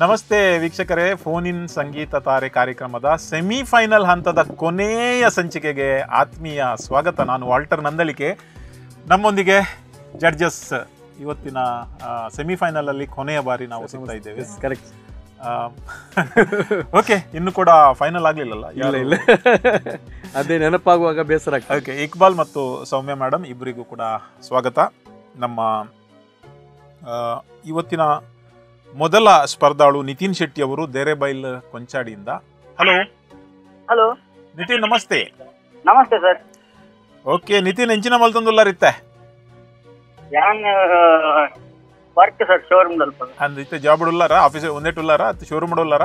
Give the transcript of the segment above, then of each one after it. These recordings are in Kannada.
ನಮಸ್ತೆ ವೀಕ್ಷಕರೇ ಫೋನ್ ಇನ್ ಸಂಗೀತ ತಾರೆ ಕಾರ್ಯಕ್ರಮದ ಸೆಮಿಫೈನಲ್ ಹಂತದ ಕೊನೆಯ ಸಂಚಿಕೆಗೆ ಆತ್ಮೀಯ ಸ್ವಾಗತ. ನಾನು ವಾಲ್ಟರ್ ನಂದಳಿಕೆ ನಮ್ಮೊಂದಿಗೆ ಜಡ್ಜಸ್ ಇವತ್ತಿನ ಸೆಮಿಫೈನಲಲ್ಲಿ ಕೊನೆಯ ಬಾರಿ ನಾವು ಸಿಗ್ತಾ ಇದ್ದೇವೆ. ಕರೆಕ್ಟ್ ಓಕೆ ಇನ್ನು ಕೂಡ ಫೈನಲ್ ಆಗ್ಲಿಲ್ಲಲ್ಲ? ಇಲ್ಲ ಇಲ್ಲ. ಅದೇ ನೆನಪಾಗುವಾಗ ಬೇಸರ ಓಕೆ ಇಕ್ಬಾಲ್ ಮತ್ತು ಸೌಮ್ಯ ಮೇಡಮ್ ಇಬ್ಬರಿಗೂ ಕೂಡ ಸ್ವಾಗತ. ನಮ್ಮ ಇವತ್ತಿನ ಮೊದಲ ಸ್ಪರ್ಧಾಳು ನಿತಿನ್ ಶೆಟ್ಟಿ ಅವರು ದೇರೆಬೈಲ್ ಕೊಂಚಾಡಿಯಿಂದ. ಹಲೋ ಹಲೋ ನಿತಿನ್ ನಮಸ್ತೆ. ನಮಸ್ತೆ ಸರ್. ಓಕೆ ನಿತಿನ್ ಎಂಚಿನ ಮಲ್ ಯಾನ್ ವರ್ಕ್ ಸರ್ ಶೋರೂಮ್ ಅಂದ್ ಇತ್ತೆ ಜಾಬ್ ಉಳ್ಳಾರ ಆಫೀಸ್ ಒಂದೇಟುಲ್ಲಾರ ಅತ್ ಶೋರೂಮ್ ಉಳ್ಳಾರ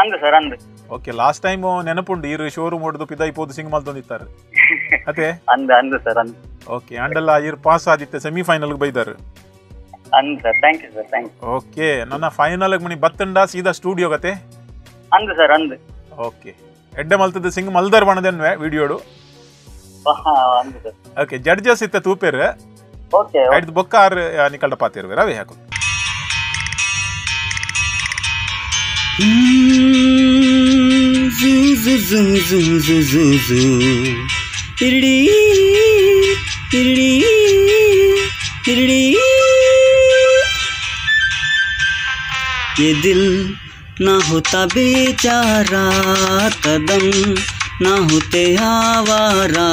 ಅಂದ್ ಸರ್ ಅಂದ್ ಓಕೆ ಲಾಸ್ಟ್ ಟೈಮ್ ನೆನಪುಂಡು ಈರು ಶೋರೂಮ್ ಹೊಡೆದು ಪಿದ ಇಪ್ಪೋದು ಸಿಂಗ್ ಮಲ್ತೊಂದಿತ್ತಾರೆ. ಅದೇ ಅಂದ್ ಅಂದ್ ಸರ್ ಅಂದ್ ಓಕೆ ಅಂಡಲ್ಲ ಇರ್ ಪಾಸ್ ಆದಿತ್ತೆ ಸೆಮಿಫೈನಲ್ಗೆ ಬೈದಾರೆ. ಅಂದ್ sir. Thank you sir thank you okay ನನ್ನ ಫೈನಲ್ ಮನಿ ಬತ್ತಂಡ ಸೀದಾ ಸ್ಟುಡಿಯೋ ಕತೆ ಅಂದ್ ಸರ್ ಅಂದ್ ಓಕೆ. ಎಡ್ಡೆ ಮಲ್ತದ ಸಿಂಗ್ ಮಲ್ದರ್ ಬಣದನ್ವೆ ವಿಡಿಯೋಡು. ಓಕೆ ಜಡ್ಜಸ್ ಇತ್ತ ತೂಪೇರ್ ಓಕೆ ಐದು ಬೊಕ್ಕ ಆರ್ ನಿಕಲ್ಡ ಪಾತಿರ್ವೆ. ರವಿ ಹಾಕು. ये दिल ना होता बेचारा, कदम ना होते आवारा,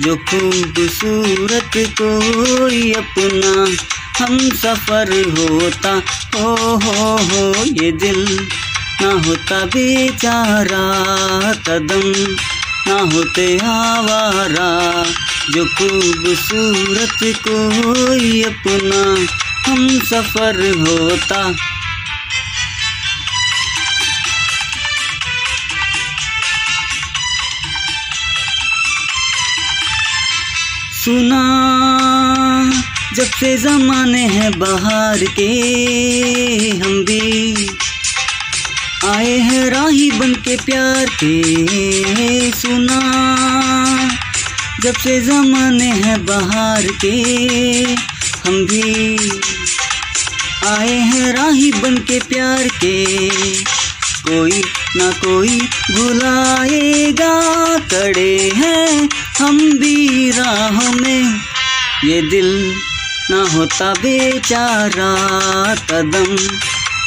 जो खूबसूरत कोई अपना हम सफ़र होता हो हो हो, ये दिल ना होता बेचारा, कदम ना होते आवारा। जो खूबसूरत कोई अपना हम सफ़र होता। सुना, जब से जमाने हैं बाहर के, हम भी आए हैं राही बन के प्यार के। सुना जब से जमाने हैं बाहर के, हम भी आए हैं राही बन के प्यार के। कोई ना कोई भुलाएगा कड़े हैं हम भी राह में। ये दिल ना होता बेचारा, कदम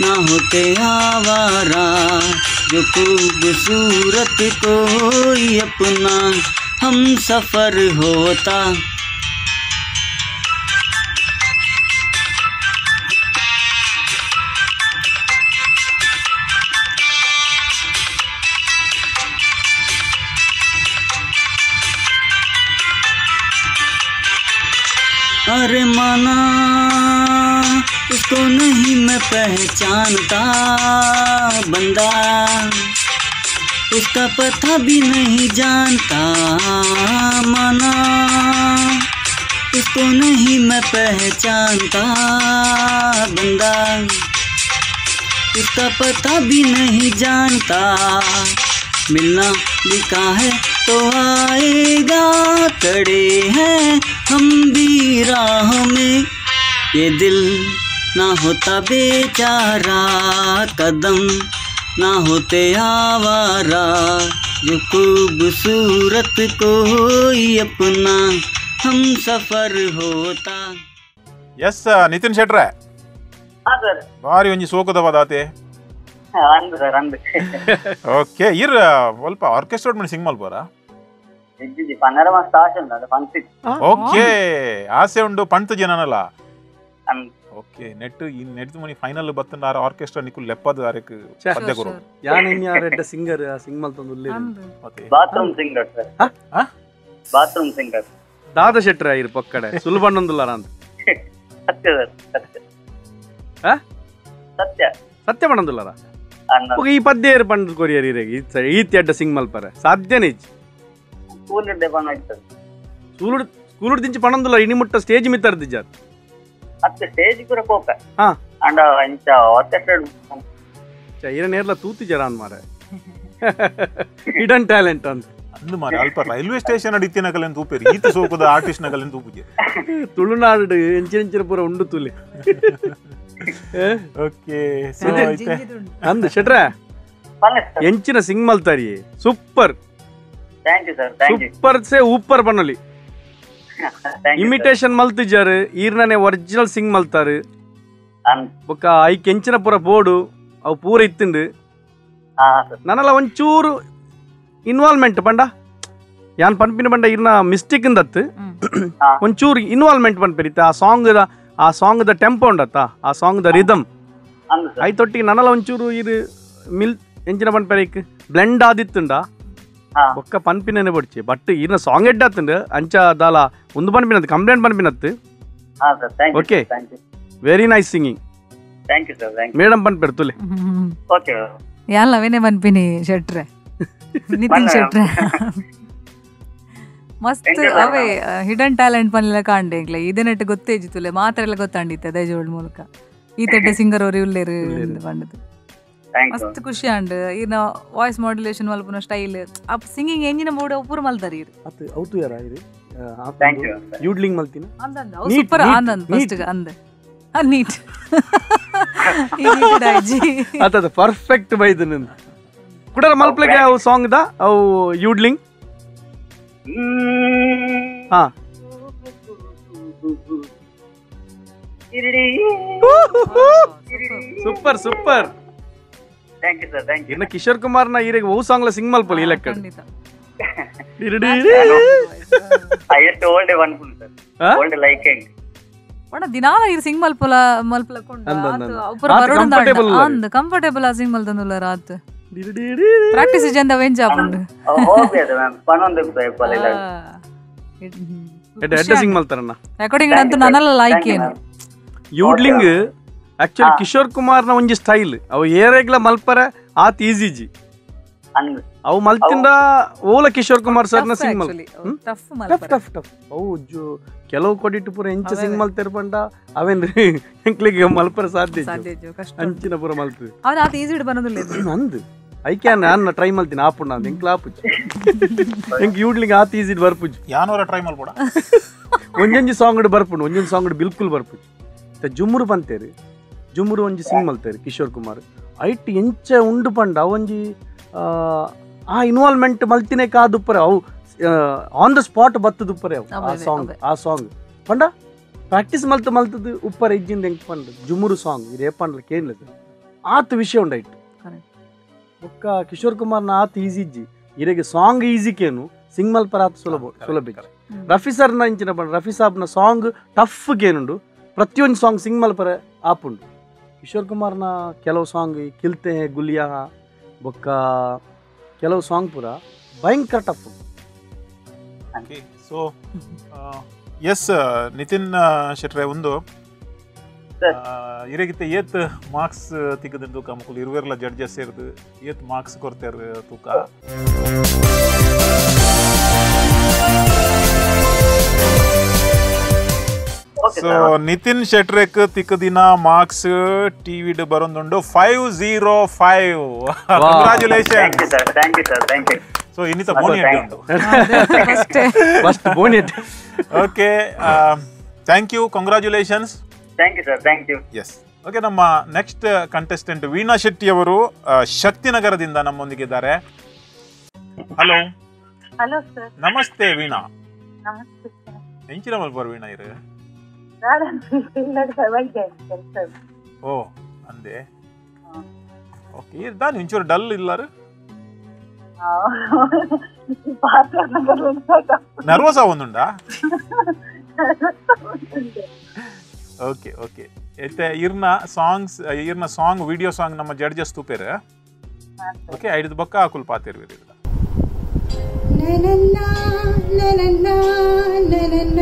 ना होते आवारा। जो खूबसूरत कोई अपना हम सफ़र होता। अरे माना उसको नहीं मैं पहचानता बंदा। उसका पता भी नहीं जानता, माना। उसको नहीं मैं पहचानता, बंदा। उसका पता भी नहीं जानता, मिलना लिखा है तो आएगा कड़े हैं हम भी राह में। ये दिल ना होता बेचारा, कदम ना होते आवारा जो खूबसूरत कोई अपना हम सफर होता ಎಸ್ ನಿತಿನ್ ಶೆಟ್ರೆ ಹಾ ಸರ್ ಭಾರಿ ಒಂಜಿ ಸೋಕದ ಪದಾತೆ ಅಂದ್ ಸರ್ ಅಂದ್ ಓಕೆ ಇರ್ ಸ್ವಲ್ಪ ಆರ್ಕೆಸ್ಟ್ರೇಟ್ ಮಾಡಿ ಸಿಂಗ್ ಮಲ್ಬೋರಾ ಇದ್ದಿದ್ದಿ ಪನ್ನರ ಮಸ್ತ್ ಆಸೆ ಉಂಟು ಅದು ಪಂಕ್ತಿ ಓಕೆ ಆಸೆ ಉಂಡು ಪಂತ್ ಜನನಲ್ಲ ಓಕೆ ನೆಟ್ ಈ ನೆಟ್ ಮನಿ ಫೈನಲ್ ಬತ್ತಂಡ ಆರ್ಕೆಸ್ಟ್ರಾ ನಿಕ್ಕು ಲೆಪ್ಪದ ಆರೆಕ್ ಪದ್ಯ ಕೊರು ಯಾನ್ ಯಾರೆಡ್ಡ ಸಿಂಗರ್ ಸಿಂಗ್ ತಂದು ಓಕೆ. ಬಾತ್ರೂಮ್ ಸಿಂಗರ್ ಸರ್ ಹಾ? ಬಾತ್ರೂಮ್ ಸಿಂಗರ್ ದಾದ ಶೆಟ್ರ ಇರು ಪಕ್ಕಡೆ ಸುಲಭಣ್ಣಂದುಲ್ಲಾರ ಅಂತ. ಸತ್ಯ ಸರ್ ಸತ್ಯ. ಹಾ? ಸತ್ಯ. ಸತ್ಯ ಪಣ್ಣಂದುಲ್ಲಾರ ಅನ್ನ ಈ ಪದ್ಯ ಏರು ಪಂಡ್ ಕೊರಿಯರ್ ಇರೆಗೆ? ಈತಿ ಅಡ್ಡ ಸಿಂಗ್ ಮಲ್ಪರೆ ಸಾಧ್ಯನೇ ಇಜ್ಜಿ ಸ್ಕೂಲ್ ಮುಟ್ಟ ಸ್ಟೇಜ್ ಸೂಲುಡ್ ಸ್ಕೂಲುಡ್ ನೇರ್ಲ ತೂತಿ ಜರ ಅನ್ ಮಾರೆ ಹಿಡನ್ ಟ್ಯಾಲೆಂಟ್ ಅಂತ. ಅಂದು ಮಾರೆ ಅಲ್ಪ ರೈಲ್ವೆ ಸ್ಟೇಷನ್ ಅಡಿತ್ತಿನ ಕಲೆನ್ ತೂಪೇರಿ ಈತ ಸೋಕುದ ಆರ್ಟಿಸ್ಟ್ನ ಕಲೆನ್ ತೂಪುಜೆ ತುಳುನಾಡು ಎಂಚಿನ ಎಂಚಿನ ಪೂರ ಉಂಡು ತುಲಿ. ಓಕೆ ಸೊ ಇದೆ. ಐತೆ ಅಂದ್ ಶೆಟ್ರೆ ಸರ್ ಎಂಚಿನ sing ಮಲ್ತಾರಿ. Super. Thank you sir thank you super ಸೇ ಊಪರ್ ಬನ್ನಲಿ ಇಮಿಟೇಷನ್ ಮಲ್ತಿದ್ದಾರೆ ಈರ್ನನೆ ಒರಿಜಿನಲ್ ಸಿಂಗ್ ಮಲ್ತಾರು ಅನ್ ಬೊಕ್ಕ ಐ ಕೆಂಚಿನ ಪೂರ ಬೋರ್ಡು ಅವು ಪೂರ ಇತ್ತುಂಡು ಹಾ ಸರ್ ನನ್ನಲ್ಲ ಒಂಚೂರು ಇನ್ವಾಲ್ವ್ಮೆಂಟ್ ಬಂಡ ಯಾನ್ ಪನ್ಪಿನ ಬಂಡ ಇರ್ನ ಮಿಸ್ಟೇಕ್ ಇಂದತ್ತು ಹಾ. ಒಂಚೂರು ಇನ್ವಾಲ್ವ್ಮೆಂಟ್ ಪನ್ಪಿರಿತ್ತ ಆ ಸಾಂಗ್ ಆ ಸಾಂಗ್ ದ ಟೆಂಪೋ ಉಂಡತ್ತ ಆ ಸಾಂಗ್ ದ ರಿದಮ್ ಅಂದು ಸರ್ ಐತೊಟ್ಟಿಗೆ ನನ್ನಲ್ಲ ಒಂಚೂರು ಇದು ಮಿಲ್ ಎಂಚಿನ ಪನ್ಪೆರೈಕ್ ಬ್ಲೆಂಡ್ ಆದಿತ್ತುಂಡ ಹಾ. ಬೊಕ್ಕ ಪನ್ಪಿನೇ ಬಡ್ಚಿ ಬಟ್ సాంగ్ ಸಾಂಗ್ ಎಡ್ಡತ್ತುಂಡು ಅಂಚ ದಾಲ ಒಂದು కంప్లైంట్ ಕಂಪ್ಲೇಂಟ್ ఓకే ಹಾ sir. Thank you Okay. Thank you very nice singing thank you sir thank you madam ಪನ್ಪೆರ್ ತುಲೆ ಓಕೆ ಯಾಲ್ಲ ಅವೇನೆ ಬನ್ಪಿನಿ ಶೆಟ್ರೆ? ನಿತಿನ್. ಶೆಟ್ರೆ. ಮಸ್ತ್ ಅವೇ ಹಿಡನ್ ಟ್ಯಾಲೆಂಟ್ ಪನ್ಲೆಲ್ಲ ಕಾಂಡೆ ಗೊತ್ತೇ ಇದೇನಟ್ಟು ಗೊತ್ತೇಜಿತ್ತುಲೆ ಮಾತ್ರೆಲ್ಲ ಗೊತ್ತಾಂಡಿತ್ತೆ ದೈಜೋಳ್ ಮೂಲಕ. ಈ ತೆಡ್ಡೆ ಸಿಂಗರ್ ಅವ್ರು ಇವ್ಲೇರು ಪಂಡದು ಮಸ್ತ್ ಖುಷಿ ಅಂಡ್ ಇನ್ನ ವಾಯ್ಸ್ ಮಾಡ್ಯುಲೇಷನ್ ಮಲ್ಪುನ ಸ್ಟೈಲ್ ಅಪ್ ಸಿಂಗಿಂಗ್ ಎಂಜಿನ ಮೂಡ ಉಪುರ ಮಲ್ತಾರಿ ಇರು ಅತ್ತು ಔತು ಯಾರ ಇರಿ? ಥ್ಯಾಂಕ್ ಯು ಯೂಡ್ಲಿಂಗ್ ಮಲ್ತಿನ? ಅಂದಂದ ಸೂಪರ್ ಫಸ್ಟ್ ಅಂದಂದ ಆ ಫಸ್ಟ್ ಅಂದ. ನೀಟ್ ಅದ ಪರ್ಫೆಕ್ಟ್ ಬೈದು ನಿಂದ. ಕುಡರ ಮಲ್ಪ್ಲಗೆ ಅವು ಸಾಂಗ್ ದ ಅವು ಯೂಡ್ಲಿಂಗ್ ಹಾ. Super super thank you sir thank you ಇನ್ನು ಕಿಶೋರ್ ಕುಮಾರ್ನ ಈರಿಗೆ ಓ ಸಾಂಗ್ಲ ಸಿಂಗ್ ಮಲ್ಪಲ್ ಈ ಲೆಕ್ಕ ಖಂಡಿತ ಎಷ್ಟು ಓಲ್ಡ್ ಅನ್ಕೊಂಡು ಸರ್ ಹಾ? ಓಲ್ಡ್ ಲೈಕಿಂಗ್ ಒಣ ದಿನಾಲ ಇರ್ ಸಿಂಗ್ ಮಲ್ಪಲ ಮಲ್ಪಲ ಕೊಂಡ ಅಂದ, ಅಂದ, ಅಂದ. ಉಪರ ರಾತ್ ಬರೋಣ comfortable ಉಲ್ಲ ಅಂದ ಕಂಫರ್ಟೇಬಲ್ ಆ ಸಿಂಗ್ ಮಲ್ತಂದುಲ್ಲ ರಾತ್ ಪ್ರಾಕ್ಟೀಸ್ ಜಂದ ವೆಂಚ್ ಆಪುಂಡು ಹೋಗಿ ಅದು ಮ್ಯಾಮ್ ಪನ್ನೊಂದು ಪಲ್ಲೆಲ್ಲ ಎಡ್ಡ ಎಡ್ಡ ಸಿಂಗ್ ಮಲ್ತಾರಣ್ಣ ರೆಕಾರ್ಡಿಂಗ್ ಅಂತೂ ನನ್ನಲ್ಲ ಲೈಕ್ ಏನು ಯೂಡ್ಲಿಂಗ್ ಆಕ್ಚುಲಿ ಕಿಶೋರ್ ಕುಮಾರ್ನ ಒಂಜಿ ಸ್ಟೈಲ್ ಅವು ಏರೆಗ್ಲ ಮಲ್ಪರ ಆತ್ ಈಜಿಜಿ ಅವು ಮಲ್ತಿಂದ ಓಲ ಕಿಶೋರ್ ಕುಮಾರ್ ಸರ್ನ ಸಿಂಗ್ ಮಲ್? ಟಫ್ ಟಫ್ ಟಫ್ ಅವು ಜೋ ಕೆಲವು ಕೊಡಿಟ್ಟು ಪೂರ ಎಂಚ ಸಿಂಗ್ ಮಲ್ತಿರ್ ಪಂಡ ಅವೇನ್ರಿ ಎಂಕ್ಲಿಗೆ ಮಲ್ಪರ ಸಾಧ್ಯ ಅಂಚಿನ ಪೂರ ಮಲ್ತು ಅವನ ಆತ ಈಜಿ ಇಡ್ ಬರೋದಿಲ್ಲ ನಂದು. ಅಂದ್ ಐಕ್ಯಾನ್ ನಾನು ಟ್ರೈ ಮಲ್ತೀನಿ ಆಪುಣ್ಣ ಅಂದ್. ಎಂಕ್ಲ ಆಪುಜ್ ಎಂಕ್ ಯೂಡ್ಲಿಂಗ್ ಆತ್ ಈಜಿ ಬರ್ಪುಜ್ ಯಾನೋರ ಟ್ರೈ ಮಲ್ಬೋಡ? ಒಂಜೊಂಜಿ ಸಾಂಗ್ ಬರ್ಪುಂಡು ಒಂಜೊಂಜಿ ಸಾಂಗ್ ಬಿಲ್ಕುಲ್ ಬರ್ಪುಜ್ ತ ಜುಮ್ರು ಬಂತೇರಿ. ಜುಮ್ರು ಒಂಜಿ ಸಿಂಗ್ ಮಲ್ತೇರಿ ಕಿಶೋರ್ ಕುಮಾರ್. ಐಟ್ ಎಂಚ ಉಂಡು ಪಂಡ ಅವೊಂಜಿ ಆ, ಆ ಇನ್ವಾಲ್ವ್ಮೆಂಟ್ ಮಲ್ತಿನೇ ಕಾದುಪ್ಪರೆ ಅವು ಆನ್ ದ ಸ್ಪಾಟ್ ಬತ್ತದುಪ್ಪರೆ ಅವು ಆ ಸಾಂಗ್ ಆ ಸಾಂಗ್ ಪಂಡ ಪ್ರಾಕ್ಟೀಸ್ ಮಲ್ತು ಮಲ್ತದು ಉಪ್ಪರೆ ಇಜ್ಜಿಂದ ಹೆಂಗೆ ಪಂಡ ಜುಮುರು ಸಾಂಗ್ ಇದು ಏಪಂಡ್ಲ ಕೇಳದು ಆತ ವಿಷಯ ಉಂಡಾಯ್ತು ಐಟ್. ಬೊಕ್ಕ ಕಿಶೋರ್ ಕುಮಾರ್ನ ಆತ್ ಈಸಿ ಇಜ್ಜಿ. ಇರೆಗೆ ಸಾಂಗ್ ಈಸಿ ಕೇನು ಸಿಂಗ್ ಮಲ್ಪರ ಆತ್ ಸುಲಭ ಸುಲಭ ಇಜ್ಜಿ. ರಫಿ ಸರ್ನ ಇಂಚಿನ ಪಂಡ ರಫಿ ಸಾಬ್ನ ಸಾಂಗ್ ಟಫ್ ಕೇನುಂಡು ಪ್ರತಿಯೊಂದು ಸಾಂಗ್ ಸಿಂಗ್ ಮಲ್ಪರ ಆಪುಂಡು. ಕಿಶೋರ್ ಕುಮಾರ್ನ ಕೆಲವು ಸಾಂಗ್ ಕಿಲ್ತೆ ಹೇ ಗುಲಿಯಾ ಬೊಕ್ಕ ಕೆಲವು ಸಾಂಗ್ ಪೂರ ಭಯಂಕರ ಟಫ್ ಸೊ ಎಸ್ ನಿತಿನ್ ಶೆಟ್ರೆ ಒಂದು. ಇರಗಿತ್ತೆ ಏತ್ ಮಾರ್ಕ್ಸ್ ತಿಕ್ಕದ ತೂಕ ಮಕ್ಕಳು ಇರುವೆಲ್ಲ ಜಡ್ಜಸ್ ಸೇರ್ದು ಏತ್ ಮಾರ್ಕ್ಸ್ ಕೊಡ್ತಾರೆ ತೂಕ ಸೊ ನಿತಿನ್ ಶೆಟ್ರೆಕ್ ತಿಕ್ಕದಿನ marks TV ಬರೊಂದುಂಡು five zero five thank congratulation you sir thank you sir thank you so ಇನ್ನಿತ ಬೋನಿ first bonnet okay thank you congratulations thank you sir thank you yes okay ನಮ್ಮ ನೆಕ್ಸ್ಟ್ ಕಂಟೆಸ್ಟೆಂಟ್ ವೀಣಾ ಶೆಟ್ಟಿ ಅವರು ಶಕ್ತಿನಗರದಿಂದ ನಮ್ಮೊಂದಿಗಿದ್ದಾರೆ ಹಲೋ ಹಲೋ ಸರ್ ನಮಸ್ತೆ ವೀಣಾ. ನಮಸ್ತೆ ಎಂಚಿನ ಮಲ್ಪರ್ ವೀಣಾ ಇರು? ನಾಳೆ ಕೆಲಸ ಓ ಅಂದೆ ಓಕೆ ಇರ್ದಾನೆ ಒಂಚೂರು ಡಲ್ ಇಲ್ಲಾರು ನರ್ವಸ್ ಆವೊಂದುಂಡಾ ಓಕೆ ಓಕೆ ಎತ್ತೆ ಇರ್ನ ಸಾಂಗ್ಸ್ ಇರ್ನ ಸಾಂಗ್ ವಿಡಿಯೋ ಸಾಂಗ್ ನಮ್ಮ ಜಡ್ಜಸ್ ತೂಪೇರ ಓಕೆ ಐದು ಬೊಕ್ಕ ಹಾಕುಲ್ ಪಾತಿರ್ವಿರಿ ನನ್ನನ್ನ ನನ್ನನ್ನ ನನ್ನನ್ನ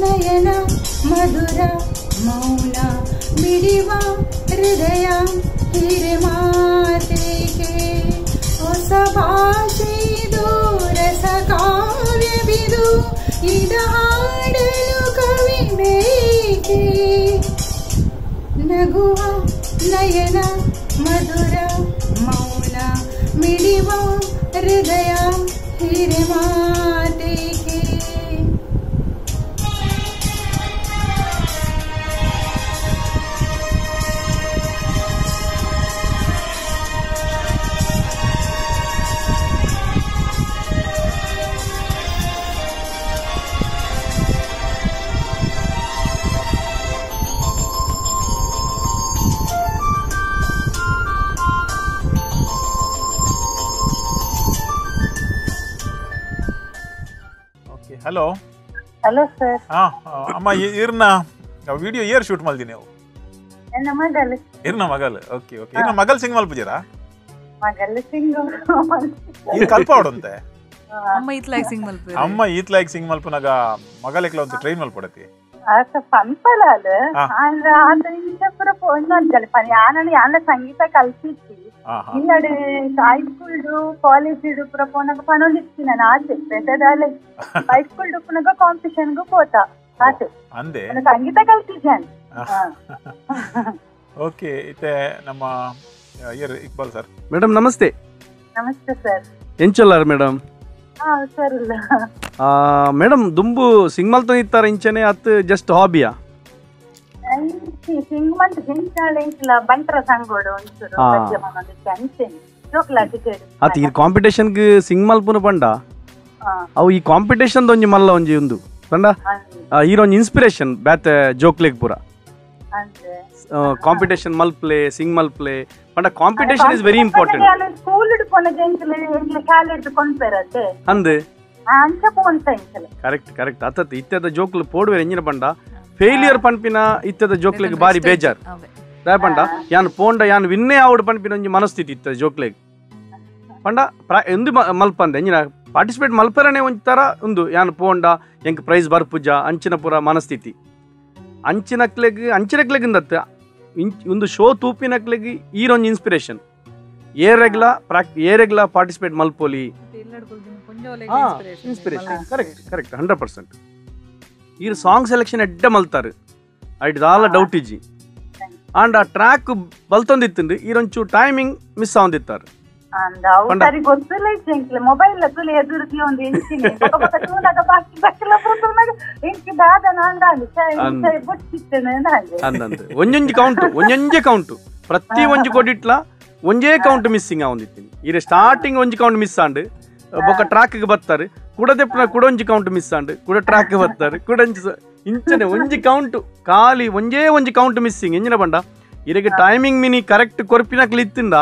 ನಯನ ಮಧುರ ಮೌನ ಬಿಡಿವ ಹೃದಯ ಹಿರೆ ಮಾತಿಗೆ ಹೊಸ ಭಾಷೆದು ರಸ ಕಾವ್ಯವಿದು ಇದ ಹಾಡಲು ಕವಿ ಬೇಕೆ ನಗುವ ನಯನ ಮಧುರ ಮೌನ ಮಿಡಿವ ಹೃದಯ ಹಿರೆ ಹಲೋ. Hello sir. ಹಾ ಅಮ್ಮ ಇರ್ನ? ವಿಡಿಯೋ ಏರ್ ಶೂಟ್ ಮಲ್ದಿ ನೀವು? ನನ್ನ ಮಗಳು? ಇರ್ನ ಮಗಲ್ ಓಕೆ ಓಕೆ ಇರ್ನ ಮಗಲ್ ಸಿಂಗ್ ಮಲ್ಪುಜಿರಾ ಮಗಲ್ ಸಿಂಗ್. ಈ ಕಲ್ಪ ಅವಡಂತೆ ಅಮ್ಮ ಇತ್ಲಾಗ್ ಸಿಂಗ್ ಮಲ್ಪೆ ಅಮ್ಮ ಈತ್ಲಾಗ್ ಸಿಂಗ್ ಮಲ್ಪನಾಗ ಮಗಲೆಕ್ಲ ಒಂದು ಟ್ರೈನ್ ಮಲ್ಪಡತಿ ಹಾ. ಆಂದ್ರ ಆತ ಇಂಚ ಪೂರ ಇನ್ನೊಂದು ಪನಿ ಆನಂದ್ ಯಾನ ಸಂಗೀತ ಹಾ ಇಲ್ಲಡೆ ಹೈ ಕಾಲೇಜ್ ಪೋನಾಗ ಪನೊಂದಿಚ್ಚಿ ನಾನು ಆಚೆ ಪೆದ್ದದಾಲೆ ಹೈ ಸ್ಕೂಲ್ ಪುನಗ ಕಾಂಪಿಟಿಷನ್ಗೂ ಪೋತ ಆಸೆ. ಅಂದೆ? ಸಂಗೀತ ಕಲ್ತಿದ್ದಾನೆ ಓಕೆ ಇತ್ತೆ ನಮ್ಮ ಯರ್ ಇಕ್ಬಾಲ್ ಸರ್. ಮೇಡಮ್ ನಮಸ್ತೆ. ನಮಸ್ತೆ ಸರ್. ಎಂಚಲ್ಲಾರ್ ಮೇಡಮ್? ಆ ಸರ್ ಇಲ್ಲ. ಮೇಡಮ್ ದುಂಬು ಸಿಂಗ್ಮಲ್ತ ಇತ್ತಾರ ಇಂಚನೆ ಅತ್ ಜಸ್ಟ್ ಹಾಬಿಯಾ ಸಿಂಗ್ಮಂತ್ ಜಿಂಚಾಳೆ ಇಂಕ್ಲ ಬಂಟ್ರ ಸಂಗೋಡು ಒಂಚೂರು ಹಾ. ಪದ್ಯಮನೊಂದಿಕ್ಕೆ ಅಂಚೆನೆ ಜೋಕ್ಲ ಟಿಕೆಟ್ ಆತ ಈ ಕಾಂಪಿಟೇಷನ್ಗೆ ಸಿಂಗ್ ಮಲ್ಪುನ ಪಂಡ? ಅವು ಈ ಕಾಂಪಿಟೇಷನ್ ದೊಂಜಿ ಮಲ್ಲ ಒಂಜಿ ಉಂದು. ಪಂಡ? ಆ, ಈರೊಂಜಿ ಇನ್ಸ್ಪಿರೇಷನ್ ಬ್ಯಾತ್ ಜೋಕ್ಲೆಗ್ ಪೂರ. ಅಂದ್ರೆ ಕಾಂಪಿಟೇಷನ್ ಮಲ್ಪ್ಲೆ ಸಿಂಗ್ ಮಲ್ಪ್ಲೆ ಪಂಡ competition is very important school ಪೇರತ್ತೆ ಅಂದ್ ಅಂಚ ಪೋನ್ಸ ಇಂಕ್ಲ ಕರೆಕ್ಟ್ ಕರೆಕ್ಟ್ ಅತ್ತ ಇತ್ಯದ ಜೋಕ್ಲು ಪೋಡುವೆ ಎಂಜಿನ ಪಂಡ? ಫೇಲಿಯರ್ ಪನ್ಪಿನ ಇತ್ತದ ಜೋಕ್ಲೆಗ್ ಬಾರಿ ಬೇಜಾರ್. ಪಂಡ ಯಾನ್ ಪೋಂಡ ಯಾನ್ ವಿನ್ನೇ ಆವಡ್ ಪನ್ಪಿನ ಒಂಜಿ ಮನಸ್ಥಿತಿ ಇತ್ತ ಜೋಕ್ಲೆಗ್ ಪಂಡ ಪ್ರಾ ಎಂದು ಮಲ್ಪಂದೆ? ಎಂಜಿನ ಪಾರ್ಟಿಸಿಪೇಟ್ ಮಲ್ಪರನೆ ತರ ಒಂದು ಯಾನ್ ಪೋಂಡ ಎಂಕ್ ಪ್ರೈಸ್ ಬರ್ಪುಜ ಅಂಚಿನ ಪುರ ಮನಸ್ಥಿತಿ. ಅಂಚಿನಕ್ಲೆಗ್ ಅಂಚಿನಕ್ಲೆಗಿಂದತ್ತ ಒಂದು ಶೋ ತೂಪಿನಕ್ಲೆಗ್ ಈರೊಂದು ಇನ್ಸ್ಪಿರೇಷನ್ ಏರೆಗ್ಲ ಪ್ರಾಕ್ ಏರೆಗ್ಲ participate ಮಲ್ಪೋಲಿ. Inspiration correct correct hundred percent ಈ ಸಾಂಗ್ ಸೆಲೆಕ್ಷನ್ ಎಡ್ಡ ಮಲ್ತಾರೆ. ಐಟ್ ದಾಲ ಡೌಟ್ ಇಜ್ಜಿ. ಅಂಡ್ ಆ ಟ್ರ್ಯಾಕ್ ಬಲ್ತೊಂದಿತ್ತಂದು ಈರೊಂಚು ಟೈಮಿಂಗ್ ಮಿಸ್ ಇಂಕ್ಲೆ ಮೊಬೈಲ್ ಒಂಜೊಂಜಿ ಕೌಂಟು ಒಂಜೊಂಜೆ ಕೌಂಟ್ ಪ್ರತಿ ಒಂಜಿ ಕೊಡಿಟ್ಲ ಒಂಜೇ ಕೌಂಟ್ ಮಿಸ್ಸಿಂಗ್ ಆವಂದಿತ್ತೀನಿ ಈಗ ಸ್ಟಾರ್ಟಿಂಗ್ ಒಂಜಿ ಕೌಂಟ್ ಮಿಸ್ ಆಂಡ್ ಬೊಕ್ಕ ಟ್ರ್ಯಾಕ್ಗೆ ಬರ್ತಾರೆ. ಕುಡದೆಪ್ಪನ ಕುಡೊಂಜಿ ಕೌಂಟ್ ಮಿಸ್ ಆಂಡ್ ಕುಡ ಟ್ರ್ಯಾಕ್ ಬರ್ತಾರೆ. ಕುಡೊಂಜಿ ಇಂಚನೆ ಒಂಜಿ ಕೌಂಟ್ ಖಾಲಿ ಒಂಜೇ ಒಂಜಿ ಕೌಂಟ್ ಮಿಸ್ಸಿಂಗ್ ಎಂಜಿನ ಬಂಡ ಇರಗೆ ಟೈಮಿಂಗ್ ಮಿನಿ ಕರೆಕ್ಟ್ ಕೊರ್ಪಿನಕ್ಲಿ ಇತ್ತಿಂದ?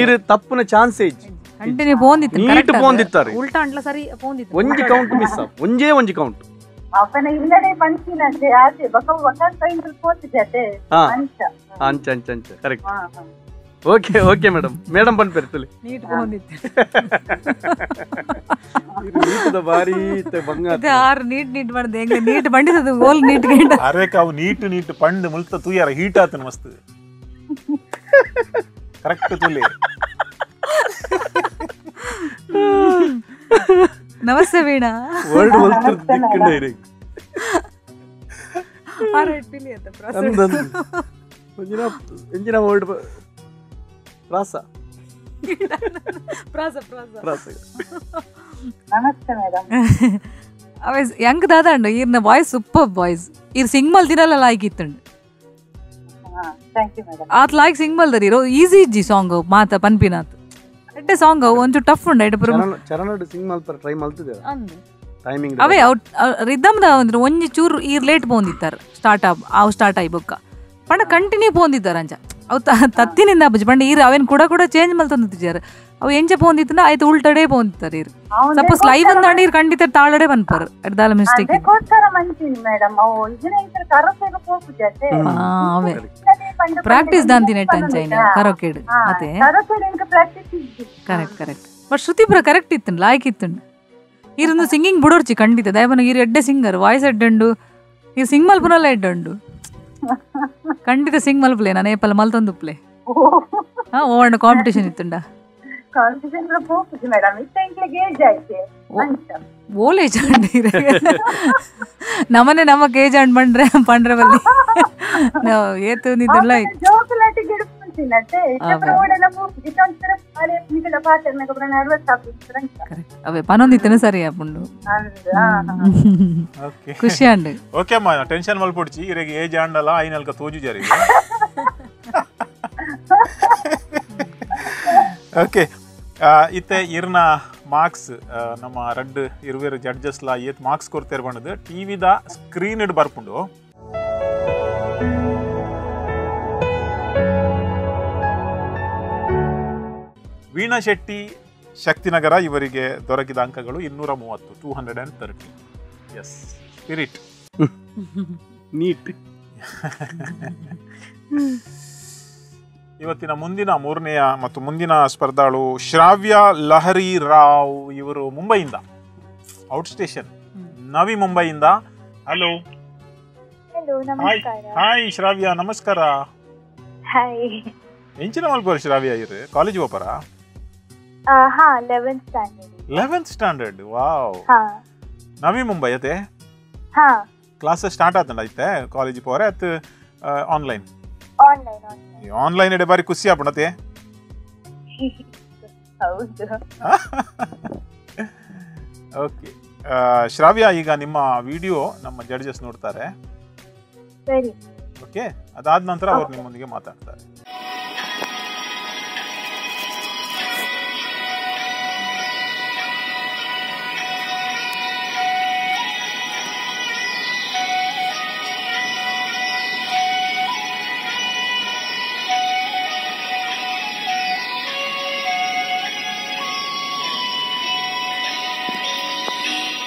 ಈರ್ ತಪ್ಪನ ಚಾನ್ಸ್ ಏಜ್ ನೀಟ್ ಪೋಂದಿತ್ತಾರೆ. ಒಂಜಿ ಕೌಂಟ್ ಮಿಸ್ ಒಂಜೇ ಒಂಜಿ ಕೌಂಟ್. ಅಂಚ. ಅಂಚ ಅಂಚ correct okay okay madam madam ಬಂದ್ ನೀಟ್ ನೀಟದ ಬಾರಿ ಆರು ನೀಟ್ ನೀಟ್ ಮಾಡ್ದೆ. ಹೆಂಗೆ ನೀಟ್ ಬಂಡಿಸದು ಓಲ್ ನೀಟ್ ಗಂಡ. ಅರೆ ಕಾವು ನೀಟ್ ನೀಟ್ ಪಂಡ್ ಮುಲ್ತ ತೂಯಾರ ಹೀಟ್ ಆತನ ಮಸ್ತ್. ಕರೆಕ್ಟ್ ತುಲಿ. ನಮಸ್ತೆ ವೀಣಾ. ವರ್ಡ್ ಆರೈಟ್ ಪಿಲಿ ಅಂತ ವರ್ಡ್ ಪ್ರಾಸ ಪ್ರಾಸ ಪ್ರಾಸ ನಮಸ್ತೆ ಮೇಡಮ್ ಅವೆ ಹೆಂಗ್ ದಾದಂಡು ಈರ್ನ ವಾಯ್ಸ್ ಸೂಪರ್ ವಾಯ್ಸ್ ಈರ್ ಸಿಂಗ್ ಮಲ್ದಿರಲ್ಲ ಲಾಯ್ಕ್ ಇತ್ತಂಡು ಹಾ ಥ್ಯಾಂಕ್ ಯು ಮೇಡಮ್ ಆತ್ ಲಾಯ್ಕ್ ಸಿಂಗ್ ಮಲ್ದರಿರೋ ಈಸಿ ಇಜ್ಜಿ ಸಾಂಗ್ ಮಾತ ಪನ್ಪಿನಾತ್ ಎಡ್ಡೆ ಸಾಂಗ್ ಒಂದು ಟಫ್ ಉಂಡ ಐಟ ಪುರ ಚರಣ ಚರಣಡು ಸಿಂಗ್ ಮಲ್ಪರ ಟ್ರೈ ಮಲ್ತಿದೆ ಟೈಮಿಂಗ್ ಅವೇ ರಿದಮ್ದ ಅಂದ್ರೆ ಒಂಜಿ ಚೂರು ಈರ್ ಲೇಟ್ ಪೋಂದಿತ್ತಾರೆ ಸ್ಟಾರ್ಟ್ ಆಪ್ ಅವು ಸ್ಟಾರ್ಟ್ ಆಯ್ ಬೊಕ್ಕ. ಪಂಡ ಕಂಟಿನ್ಯೂ ಪೋಂದಿತ್ತಾರೆ ಅಂಚ ಅವು ತತ್ತಿನಿಂದ ಬಜ್ಬಂಡಿ ಈರ್ ಅವೇನ್ ಕೂಡ ಕೂಡ ಚೇಂಜ್ ಮಲ್ತೊಂದಿದ್ದಾರೆ ಅವು ಎಂಚ ಪೋಂದಿತ್ತಂದ ಆಯ್ತು ಉಲ್ಟಡೆ ಪೋಂದಿತ್ತಾರೆ ಇರ್. ಸಪೋಸ್ ಲೈವ್ ಅಂದ ನೀರ್ ಖಂಡಿತ ತಾಳಡೆ ಬನ್ಪರ್ ಎಡ್ದಾಲ ಮಿಸ್ಟೇಕ್ ಅದಕ್ಕೋಸ್ಕರ ಮಂಚಿನಿ ಮೇಡಮ್ ಅವು ಕರಸೆಗ ಪೋಕು ಜತೆ ಆ ಅವೇ. ಪ್ರಾಕ್ಟೀಸ್ ದಾಂತಿನ ಅಂಚ ಕರೋಕೆಡ್ ಅದೇ ಕರೆಕ್ಟ್ ಕರೆಕ್ಟ್ ಬಟ್ ಶ್ರುತಿ ಪುರ ಕರೆಕ್ಟ್ ಇತ್ತು ಲಾಯ್ಕ್ ಇತ್ತು ಈರೊಂದು ಸಿಂಗಿಂಗ್ ಬಿಡೋರ್ಚಿ ಖಂಡಿತ ದಯಬನ ಇರ್ ಎಡ್ಡೆ ಸಿಂಗರ್ ವಾಯ್ಸ್ ಎಡ್ಡಂಡು ಈ ಸಿಂಗ್ ಮಲ್ಪುನಲ್ಲ ಎಡ್ಡುಂಡು. ಖಂಡಿತ ಸಿಂಗ್ ಮಲ್ಪ್ಲೆ ನಾನು ಏಪಲ್ ಮಲ್ತೊಂದುಪ್ಲೆ ಹಾ ಓವಣ್ಣ ಕಾಂಪಿಟೇಷನ್ ಇತ್ತುಂಡ. ಮೇಡಮ್ ಇಂಕ್ಲಿಗೆ ಏಜ್ ಆಯ್ತು ಅಂತ. ಓಲೆ ಚಂಡಿ ನಮ್ಮನೆ ನಮ್ಮ ಕೇಜ್ ಆಂಡ್ ಪಂಡ್ರೆ ಪಂಡ್ರೆ ಬಲ್ಲಿ ನಾವು ಏತು ನಿದ್ದಲ್ಲ ಇತ್ತು ಜೋಕುಲಾಟಿ ಗೊಬ್ಬರ ಅರವತ್ತು ಹಾಕಿದ್ರು ಅಂತ. ಕರೆಕ್ಟ್ ಅವೇ ಪನೊಂದಿತ್ತನ ಸರಿ ಆಪುಂಡು ಅಂದು ಹಾ ಹಾ. ಓಕೆ. ಖುಷಿ ಅಂಡು ಓಕೆ ಅಮ್ಮ ಟೆನ್ಷನ್ ಮಲ್ಪೊಡ್ಚಿ. ಇರೆಗೆ ಏಜ್ ಆಂಡಲ್ಲ ಐನಲ್ಕ ತೋಜು ಜರಿಗೆ. ಓಕೆ. ಇತ್ತೆ ಇರ್ನ ಮಾರ್ಕ್ಸ್ ನಮ್ಮ ರಡ್ ಇರುವೆರು ಜಡ್ಜಸ್ಲ ಏತ್ ಮಾರ್ಕ್ಸ್ ಕೊಡ್ತೇರ್ ಬಣ್ಣದು ಟಿವಿದ ಸ್ಕ್ರೀನ್ ಇಡ್ ಬರ್ಪುಂಡು. ವೀಣಾ ಶೆಟ್ಟಿ ಶಕ್ತಿನಗರ ಇವರಿಗೆ ದೊರಕಿದ ಅಂಕಗಳು ಇನ್ನೂರ ಮೂವತ್ತು two hundred and thirty yes spirit neat. ಇವತ್ತಿನ ಮುಂದಿನ ಮೂರನೆಯ ಮತ್ತು ಮುಂದಿನ ಸ್ಪರ್ಧಾಳು ಶ್ರಾವ್ಯ ಲಹರಿ ರಾವ್ ಇವರು ಮುಂಬೈಯಿಂದ. Out station Navi ಮುಂಬೈಯಿಂದ. Hello hello hi hi Shravya ನಮಸ್ಕಾರ. ಹಾಯ್ ಎಂಚಿನ ಮಲ್ಪರ್ ಶ್ರಾವ್ಯ ಇವರು? College ಹೋಪರ eleventh standard wow Navi Mumbai ಅತೆ ಹಾ. ಕ್ಲಾಸ್ ಸ್ಟಾರ್ಟ್ ಆತಂಡ ಐತೆ ಕಾಲೇಜ್ ಪೋರೆ ಅತ್ ಆನ್ಲೈನ್ ಆನ್ಲೈನ್ ಆನ್ಲೈನ್ ಆನ್ಲೈನ್ ಎಡೆ ಬಾರಿ ಖುಷಿ ಆಪಣತೆ ಹೌದು. ಓಕೆ ಶ್ರಾವ್ಯ ಈಗ ನಿಮ್ಮ ವಿಡಿಯೋ ನಮ್ಮ ಜಡ್ಜಸ್ ನೋಡ್ತಾರೆ. ಸರಿ. ಓಕೆ ಅದಾದ ನಂತರ ಅವ್ರು ನಿಮ್ಮೊಂದಿಗೆ ಮಾತಾಡ್ತಾರೆ.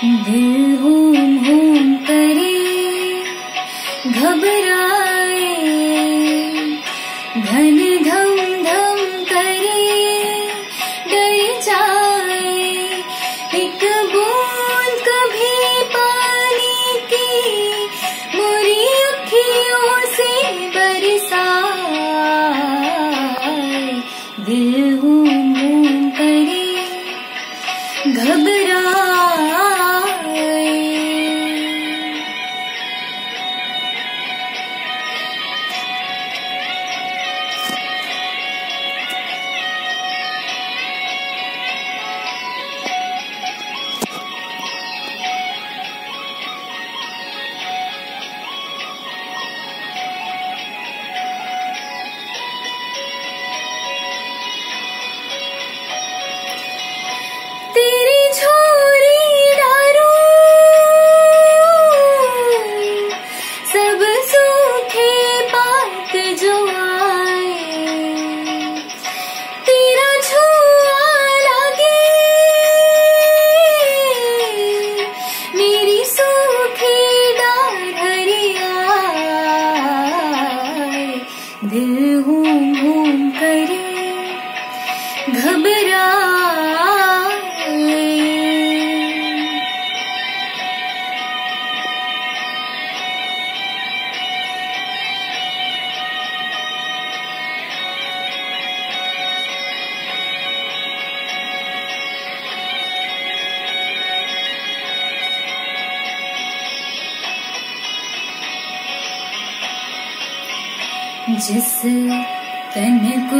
दिल हो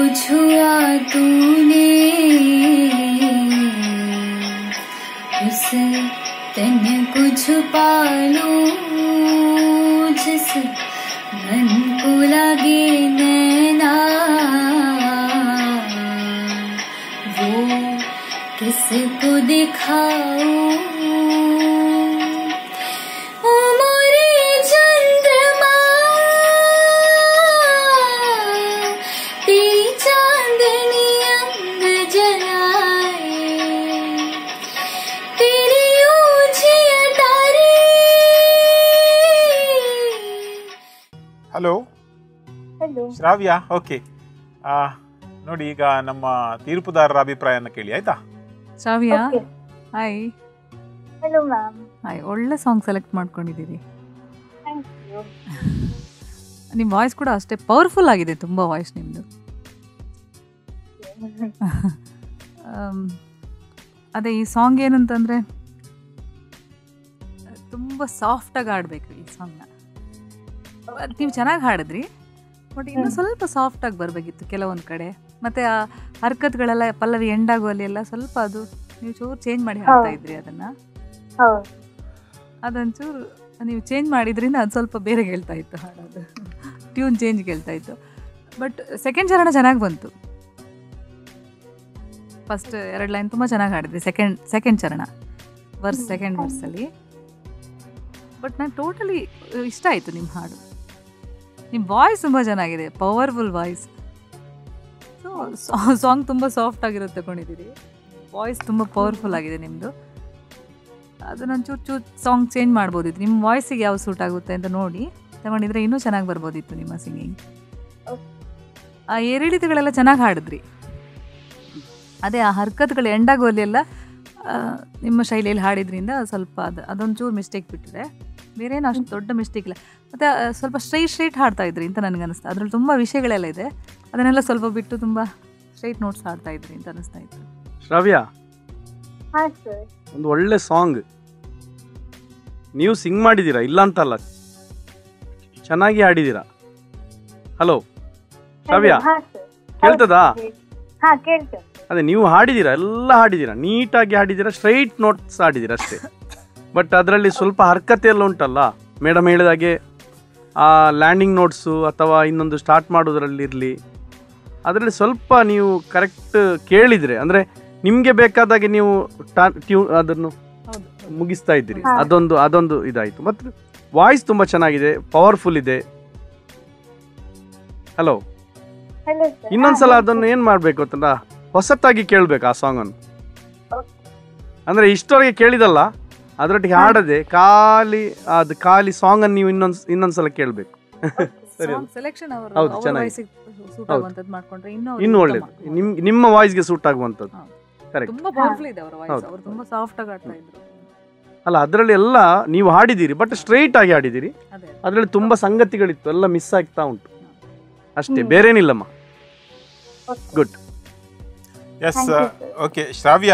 বুঝো ಶ್ರಾವ್ಯ? ಓಕೆ ನೋಡಿ ಈಗ ನಮ್ಮ ತೀರ್ಪುದಾರರ ಅಭಿಪ್ರಾಯನ ಕೇಳಿ ಆಯ್ತಾ? Shravya. Hi hello ma'am hi ಒಳ್ಳೆ ಸಾಂಗ್ ಸೆಲೆಕ್ಟ್ ಮಾಡ್ಕೊಂಡಿದ್ದೀರಿ. ಥ್ಯಾಂಕ್ ಯು ನಿಮ್ಮ ವಾಯ್ಸ್ ಕೂಡ ಅಷ್ಟೇ ಪವರ್ಫುಲ್ ಆಗಿದೆ ತುಂಬ ವಾಯ್ಸ್ ನಿಮ್ಮದು ಅದೇ ಈ ಸಾಂಗ್ ಏನಂತಂದರೆ ತುಂಬ ಸಾಫ್ಟಾಗಿ ಹಾಡಬೇಕು ಈ ಸಾಂಗ್ನ ನೀವು ಚೆನ್ನಾಗಿ ಹಾಡಿದ್ರಿ? ಬಟ್ ಇನ್ನು ಸ್ವಲ್ಪ ಸಾಫ್ಟ್ ಆಗಿ ಬರಬೇಕಿತ್ತು ಕೆಲವೊಂದು ಕಡೆ. ಮತ್ತೆ ಆ ಹರ್ಕತ್ಗಳೆಲ್ಲ ಪಲ್ಲವಿ ಎಂಡ್ ಆಗುವಲ್ಲಿ ಎಲ್ಲ ಸ್ವಲ್ಪ ಅದು ನೀವು ಚೂರು ಚೇಂಜ್ ಮಾಡಿ ಹಾಕ್ತಾ ಇದ್ರಿ ಅದನ್ನ. ಅದೊಂಚೂರು ನೀವು ಚೇಂಜ್ ಮಾಡಿದ್ರಿಂದ ಅದು ಸ್ವಲ್ಪ ಬೇರೆ ಕೇಳ್ತಾ ಇತ್ತು ಹಾಡೋದು. ಟ್ಯೂನ್ ಚೇಂಜ್ ಕೇಳ್ತಾ ಇತ್ತು. ಬಟ್ ಸೆಕೆಂಡ್ ಚರಣ ಚೆನ್ನಾಗಿ ಬಂತು. ಫಸ್ಟ್ ಎರಡು ಲೈನ್ ತುಂಬ ಚೆನ್ನಾಗಿ ಹಾಡಿದ್ರಿ ಸೆಕೆಂಡ್ ಸೆಕೆಂಡ್ ಚರಣ. ವರ್ಸ್ ಸೆಕೆಂಡ್ ವರ್ಸಲ್ಲಿ ಬಟ್ ನಾನು ಟೋಟಲಿ ಇಷ್ಟ ಆಯಿತು ನಿಮ್ಮ ಹಾಡು. ನಿಮ್ಮ ವಾಯ್ಸ್ ತುಂಬ ಚೆನ್ನಾಗಿದೆ ಪವರ್ಫುಲ್ ವಾಯ್ಸ್ ಸೊ ಸಾಂಗ್ ತುಂಬ ಸಾಫ್ಟ್ ಆಗಿರೋದು ತಗೊಂಡಿದ್ದೀರಿ ವಾಯ್ಸ್ ತುಂಬ ಪವರ್ಫುಲ್ ಆಗಿದೆ ನಿಮ್ಮದು ಅದು ನಾನು ಚೂರು ಚೂರು ಸಾಂಗ್ ಚೇಂಜ್ ಮಾಡ್ಬೋದಿತ್ತು ನಿಮ್ಮ ವಾಯ್ಸಿಗೆ ಯಾವ ಸೂಟ್ ಆಗುತ್ತೆ ಅಂತ ನೋಡಿ ತಗೊಂಡಿದ್ರೆ ಇನ್ನೂ ಚೆನ್ನಾಗಿ ಬರ್ಬೋದಿತ್ತು ನಿಮ್ಮ ಸಿಂಗಿಂಗ್ ಆ ಏರಿಳಿತಗಳೆಲ್ಲ ಚೆನ್ನಾಗಿ ಹಾಡಿದ್ರಿ. ಅದೇ ಆ ಹರ್ಕತ್ಗಳು ಎಂಡಾಗೋಲಿ ಎಲ್ಲ ಆ, ನಿಮ್ಮ ಶೈಲಿಯಲ್ಲಿ ಹಾಡಿದ್ರಿಂದ ಸ್ವಲ್ಪ ಅದು ಅದೊಂಚೂರು ಮಿಸ್ಟೇಕ್ ಬಿಟ್ಟಿದೆ. ಬೇರೆ ಏನು ಅಷ್ಟು ದೊಡ್ಡ ಮಿಸ್ಟೇಕ್ ಇಲ್ಲ. ಮತ್ತು ಸ್ವಲ್ಪ ಸ್ಟ್ರೈಟ್ ಸ್ಟ್ರೈಟ್ ಹಾಡ್ತಾ ಇದ್ರಿ ಅಂತ ನನಗೆ ಅನಿಸ್ತು. ಅದರಲ್ಲಿ ತುಂಬ ವಿಷಯಗಳೆಲ್ಲ ಇದೆ. ಅದನ್ನೆಲ್ಲ ಸ್ವಲ್ಪ ಬಿಟ್ಟು ತುಂಬ ಸ್ಟ್ರೈಟ್ ನೋಟ್ಸ್ ಹಾಡ್ತಾ ಇದ್ರಿ ಅಂತ ಅನಿಸ್ತಾ ಇತ್ತು. ಶ್ರಾವ್ಯ. ಒಂದು ಒಳ್ಳೆ ಸಾಂಗ್ ನೀವು ಸಿಂಗ್ ಮಾಡಿದ್ದೀರಾ? ಇಲ್ಲ ಅಂತಲ್ಲ. ಚೆನ್ನಾಗಿ ಹಾಡಿದ್ದೀರಾ? ಹಲೋ ಶ್ರಾವ್ಯ. ಕೇಳ್ತದಾ? ಅದೇ ನೀವು ಹಾಡಿದ್ದೀರಾ? ಎಲ್ಲ ಹಾಡಿದ್ದೀರಾ? ನೀಟಾಗಿ ಹಾಡಿದ್ದೀರಾ? ಸ್ಟ್ರೈಟ್ ನೋಟ್ಸ್ ಹಾಡಿದ್ದೀರಾ ಅಷ್ಟೇ? ಬಟ್ ಅದರಲ್ಲಿ ಸ್ವಲ್ಪ ಹರ್ಕತೆ ಎಲ್ಲ ಉಂಟಲ್ಲ ಮೇಡಮ್ ಹೇಳಿದಾಗೆ ಆ ಲ್ಯಾಂಡಿಂಗ್ ನೋಟ್ಸು ಅಥವಾ ಇನ್ನೊಂದು ಸ್ಟಾರ್ಟ್ ಮಾಡೋದ್ರಲ್ಲಿರಲಿ ಅದರಲ್ಲಿ ಸ್ವಲ್ಪ ನೀವು ಕರೆಕ್ಟ್ ಕೇಳಿದರೆ ಅಂದರೆ ನಿಮಗೆ ಬೇಕಾದಾಗೆ ನೀವು ಟಾ ಟ್ಯೂ ಅದನ್ನು ಮುಗಿಸ್ತಾ ಇದ್ದೀರಿ. ಅದೊಂದು ಅದೊಂದು ಇದಾಯಿತು. ಮತ್ತು ವಾಯ್ಸ್ ತುಂಬ ಚೆನ್ನಾಗಿದೆ ಪವರ್ಫುಲ್ ಇದೆ. ಹಲೋ ಇನ್ನೊಂದ್ಸಲ ಅದನ್ನು ಏನು ಮಾಡಬೇಕು ಅಂತಂದ ಹೊಸತಾಗಿ ಕೇಳಬೇಕು ಆ ಸಾಂಗನ್ನು ಅಂದರೆ ಇಷ್ಟವರೆಗೆ ಕೇಳಿದಲ್ಲ? ಅದರೊಟ್ಟಿಗೆ ಹಾಡದೆ ಖಾಲಿ ಅದು ಖಾಲಿ ಸಾಂಗನ್ನು ನೀವು ಇನ್ನೊಂದು ಇನ್ನೊಂದ್ಸಲ ಕೇಳಬೇಕು. ಸರಿ ಸಾಂಗ್ ಸೆಲೆಕ್ಷನ್ ಅವರು ಹೌದು, ಚೆನ್ನಾಗಿ. ಸೂಟ್ ಹೌದು. ಮಾಡ್ಕೊಂಡ್ರೆ ಇನ್ನೂ ಒಳ್ಳೇದು. ನಿಮ್ಮ ನಿಮ್ ನಿಮ್ಮ ವಾಯ್ಸ್ಗೆ ಸೂಟ್ ಆಗುವಂಥದ್ದು. ಕರೆಕ್ಟ್ ತುಂಬಾ ಪವರ್ಫುಲ್ ಇದೆ ಅವರ ವಾಯ್ಸ್ ಅವರು ತುಂಬಾ ಸಾಫ್ಟ್ ಆಗಿ ಆಡ್ತಾ ಇದ್ರು. ಅಲ್ಲ ಅದರಲ್ಲಿ ಎಲ್ಲ ನೀವು ಹಾಡಿದ್ದೀರಿ ಬಟ್ ಸ್ಟ್ರೈಟ್ ಆಗಿ ಹಾಡಿದ್ದೀರಿ. ಅದೇ ಅದರಲ್ಲಿ ತುಂಬ ಸಂಗತಿಗಳಿತ್ತು ಎಲ್ಲ ಮಿಸ್ ಆಗ್ತಾ ಉಂಟು. ಅಷ್ಟೇ ಬೇರೇನಿಲ್ಲಮ್ಮ. ಗುಡ್ ಎಸ್ ಓಕೆ ಶ್ರಾವ್ಯ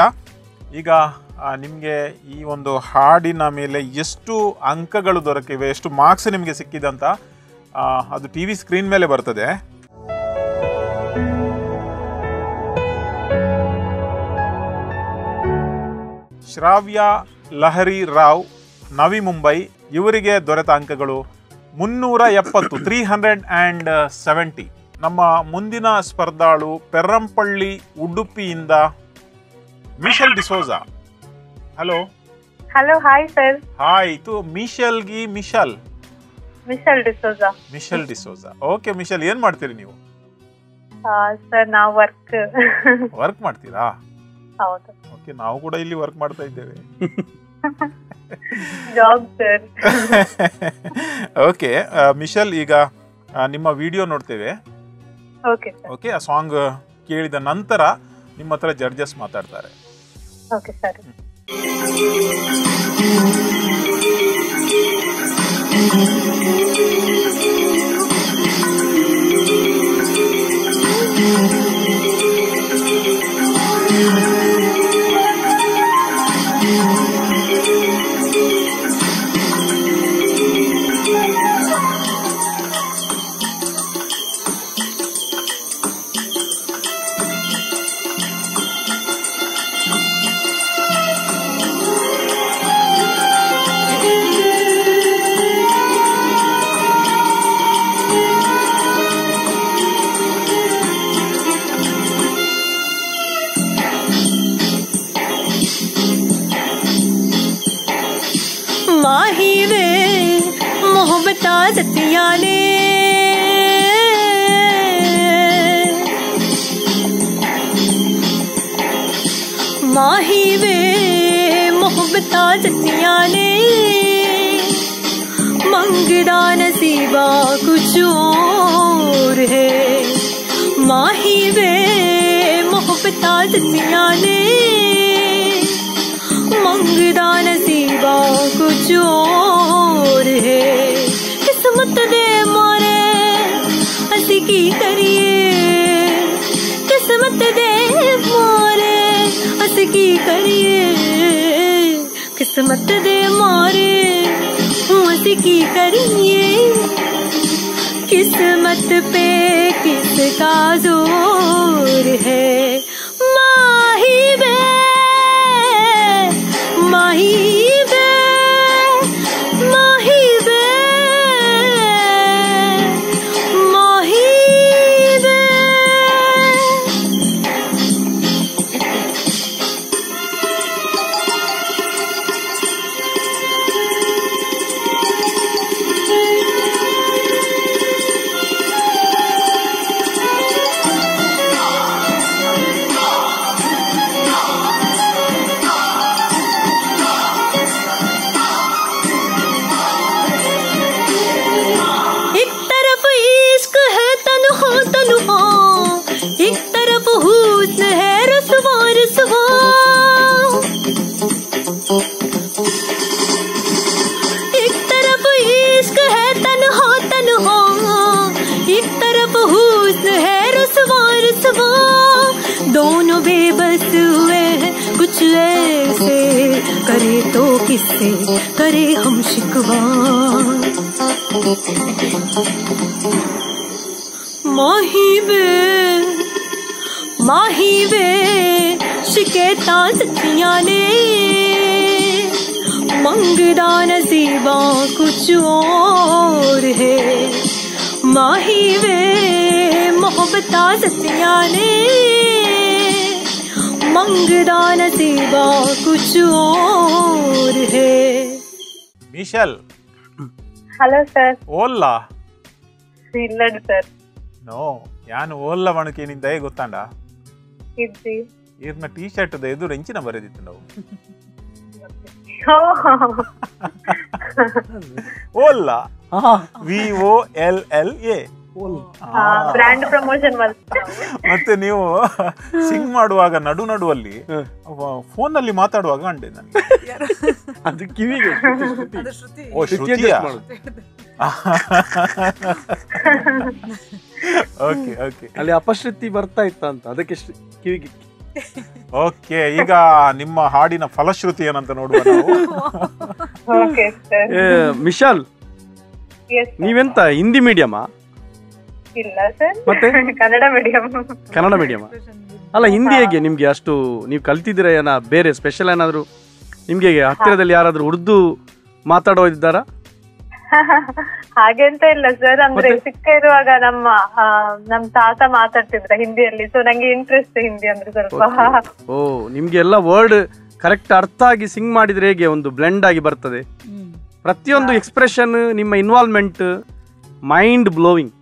ಈಗ ನಿಮಗೆ ಈ ಒಂದು ಹಾಡಿನ ಮೇಲೆ ಎಷ್ಟು ಅಂಕಗಳು ದೊರಕಿವೆ, ಎಷ್ಟು ಮಾರ್ಕ್ಸ್ ನಿಮಗೆ ಸಿಕ್ಕಿದಂತ ಅದು ಟಿ ವಿ ಸ್ಕ್ರೀನ್ ಮೇಲೆ ಬರ್ತದೆ. ಶ್ರಾವ್ಯ ಲಹರಿ ರಾವ್, ನವಿ ಮುಂಬೈ, ಇವರಿಗೆ ದೊರೆತ ಅಂಕಗಳು ಮುನ್ನೂರ ಎಪ್ಪತ್ತು ತ್ರೀ ಹಂಡ್ರೆಡ್ ಆ್ಯಂಡ್ ಸೆವೆಂಟಿ ನಮ್ಮ ಮುಂದಿನ ಸ್ಪರ್ಧಾಳು ಪೆರ್ರಂಪಳ್ಳಿ ಉಡುಪಿಯಿಂದ Michelle D'Souza. Hello hello hi sir hi ಇದು ಮಿಶೆಲ್ಗಿ Michelle Michelle D'Souza Michelle D'Souza okay Michelle ಏನ್ ಮಾಡ್ತೀರಿ ನೀವು? ಸರ್ ನಾವು ವರ್ಕ್ ವರ್ಕ್ ಮಾಡ್ತೀರಾ? ಹೌದು. ಓಕೆ ನಾವು ಕೂಡ ಇಲ್ಲಿ ವರ್ಕ್ ಮಾಡ್ತಾ ಇದ್ದೇವೆ. ಜಾಬ್ ಸರ್ ಓಕೆ ಮಿಶಲ್ ಈಗ ನಿಮ್ಮ ವಿಡಿಯೋ ನೋಡ್ತೇವೆ. ಓಕೆ ಸರ್ ಓಕೆ ಆ ಸಾಂಗ್ ಕೇಳಿದ ನಂತರ ನಿಮ್ಮ ಹತ್ರ ಜಡ್ಜಸ್ ಮಾತಾಡ್ತಾರೆ. Okay sir Thank you. मोतिया ने माही वे मोहब्बता जतिया ने मंगदा नसीबा कुछ और है। माही वे मोहब्बता जतिया ने मंगदा नसीबा कुछ और है। साथ दे मोरे अस की करिए। किस्मत दे मोरे अस की करिए। किस्मत दे मोरे असी की करिए। किस्मत पे किसका ज़ोर है? माही बे, माही किससे करे हम शिकवा। माही बे माही बे शिकेता सखियाँ ने। मंगदा नसीबा कुछ और है। माही वे, मोहब्बत सखियाँ ने। रंगदा नसीबा कुछ और है మిషల్ హలో ಸರ್ ಓಲ್ಲಾ ಇಲ್ಲ ಸರ್ ನೋ ಯಾನ್ ಓಲ್ಲ ಮಣಕ್ಕೆ ನಿನ್ ದಯ ಗೊತ್ತಾಂಡ ಇರ್ನ ಟೀ ಶರ್ಟ್ ದ ಎದುರು ಎಂಚಿನ ಬರೆದಿತ್ತು ನಾವು ಓಲ್ಲ V O L L A brand promotion ಮತ್ತೆ ನೀವು ಸಿಂಗ್ ಮಾಡುವಾಗ ನಡು ನಡುವಲ್ಲಿ ಫೋನ್ನಲ್ಲಿ ಮಾತಾಡುವಾಗ ಕಂಡೆ ನನಗೆ. ಅದು ಕಿವಿಗೆ ಓ ಶ್ರುತಿಯ? ಓಕೆ ಓಕೆ ಅಲ್ಲಿ ಅಪಶ್ರುತಿ ಬರ್ತಾ ಇತ್ತ ಅಂತ ಅದಕ್ಕೆ ಕಿವಿಗೆ ಓಕೆ ಈಗ ನಿಮ್ಮ ಹಾಡಿನ ಫಲಶ್ರುತಿ ಏನಂತ ನೋಡುವ ನಾವು. ಓಕೆ ಸರ್ ಏ, ವಿಶಾಲ್ ಎಸ್ ನೀವೆಂತ ಹಿಂದಿ ಮೀಡಿಯಮಾ ಇಲ್ಲ ಸರ್. ಮತ್ತೆ? ಕನ್ನಡ ಮೀಡಿಯಂ ಕನ್ನಡ ಮೀಡಿಯಂ ಅಲ್ಲ ಹಿಂದಿ ಹೇಗೆ? ನಿಮ್ಗೆ ಅಷ್ಟು ನೀವು ಕಲ್ತಿದ್ದೀರಾ ಏನ? ಬೇರೆ ಸ್ಪೆಷಲ್ ಏನಾದ್ರು? ನಿಮ್ಗೆ ಹೇಗೆ? ಹತ್ತಿರದಲ್ಲಿ ಯಾರಾದ್ರೂ ಉರ್ದು ಮಾತಾಡೋದಿದ್ದಾರಾ ಹಾಗೆ ಅಂತ ಇಲ್ಲ ಸರ್. ಅಂದ್ರೆ? ಚಿಕ್ಕ ಇರುವಾಗ ನಮ್ಮ ನಮ್ ತಾತ ಮಾತಾಡ್ತಿದ್ರ ಹಿಂದಿಯಲ್ಲಿ. ಸೊ ನಂಗೆ ಇಂಟ್ರೆಸ್ಟ್ ಹಿಂದಿ ಅಂದ್ರೆ ಸ್ವಲ್ಪ. ಓ ನಿಮ್ಗೆ ಎಲ್ಲ ವರ್ಡ್ ಕರೆಕ್ಟ್ ಅರ್ಥ ಆಗಿ ಸಿಂಗ್ ಮಾಡಿದ್ರೆ ಹೇಗೆ? ಒಂದು ಬ್ಲೆಂಡ್ ಆಗಿ ಬರ್ತದೆ. ಪ್ರತಿಯೊಂದು ಎಕ್ಸ್ಪ್ರೆಷನ್ ನಿಮ್ಮ ಇನ್ವಾಲ್ವ್ಮೆಂಟ್ ಮೈಂಡ್ ಬ್ಲೋವಿಂಗ್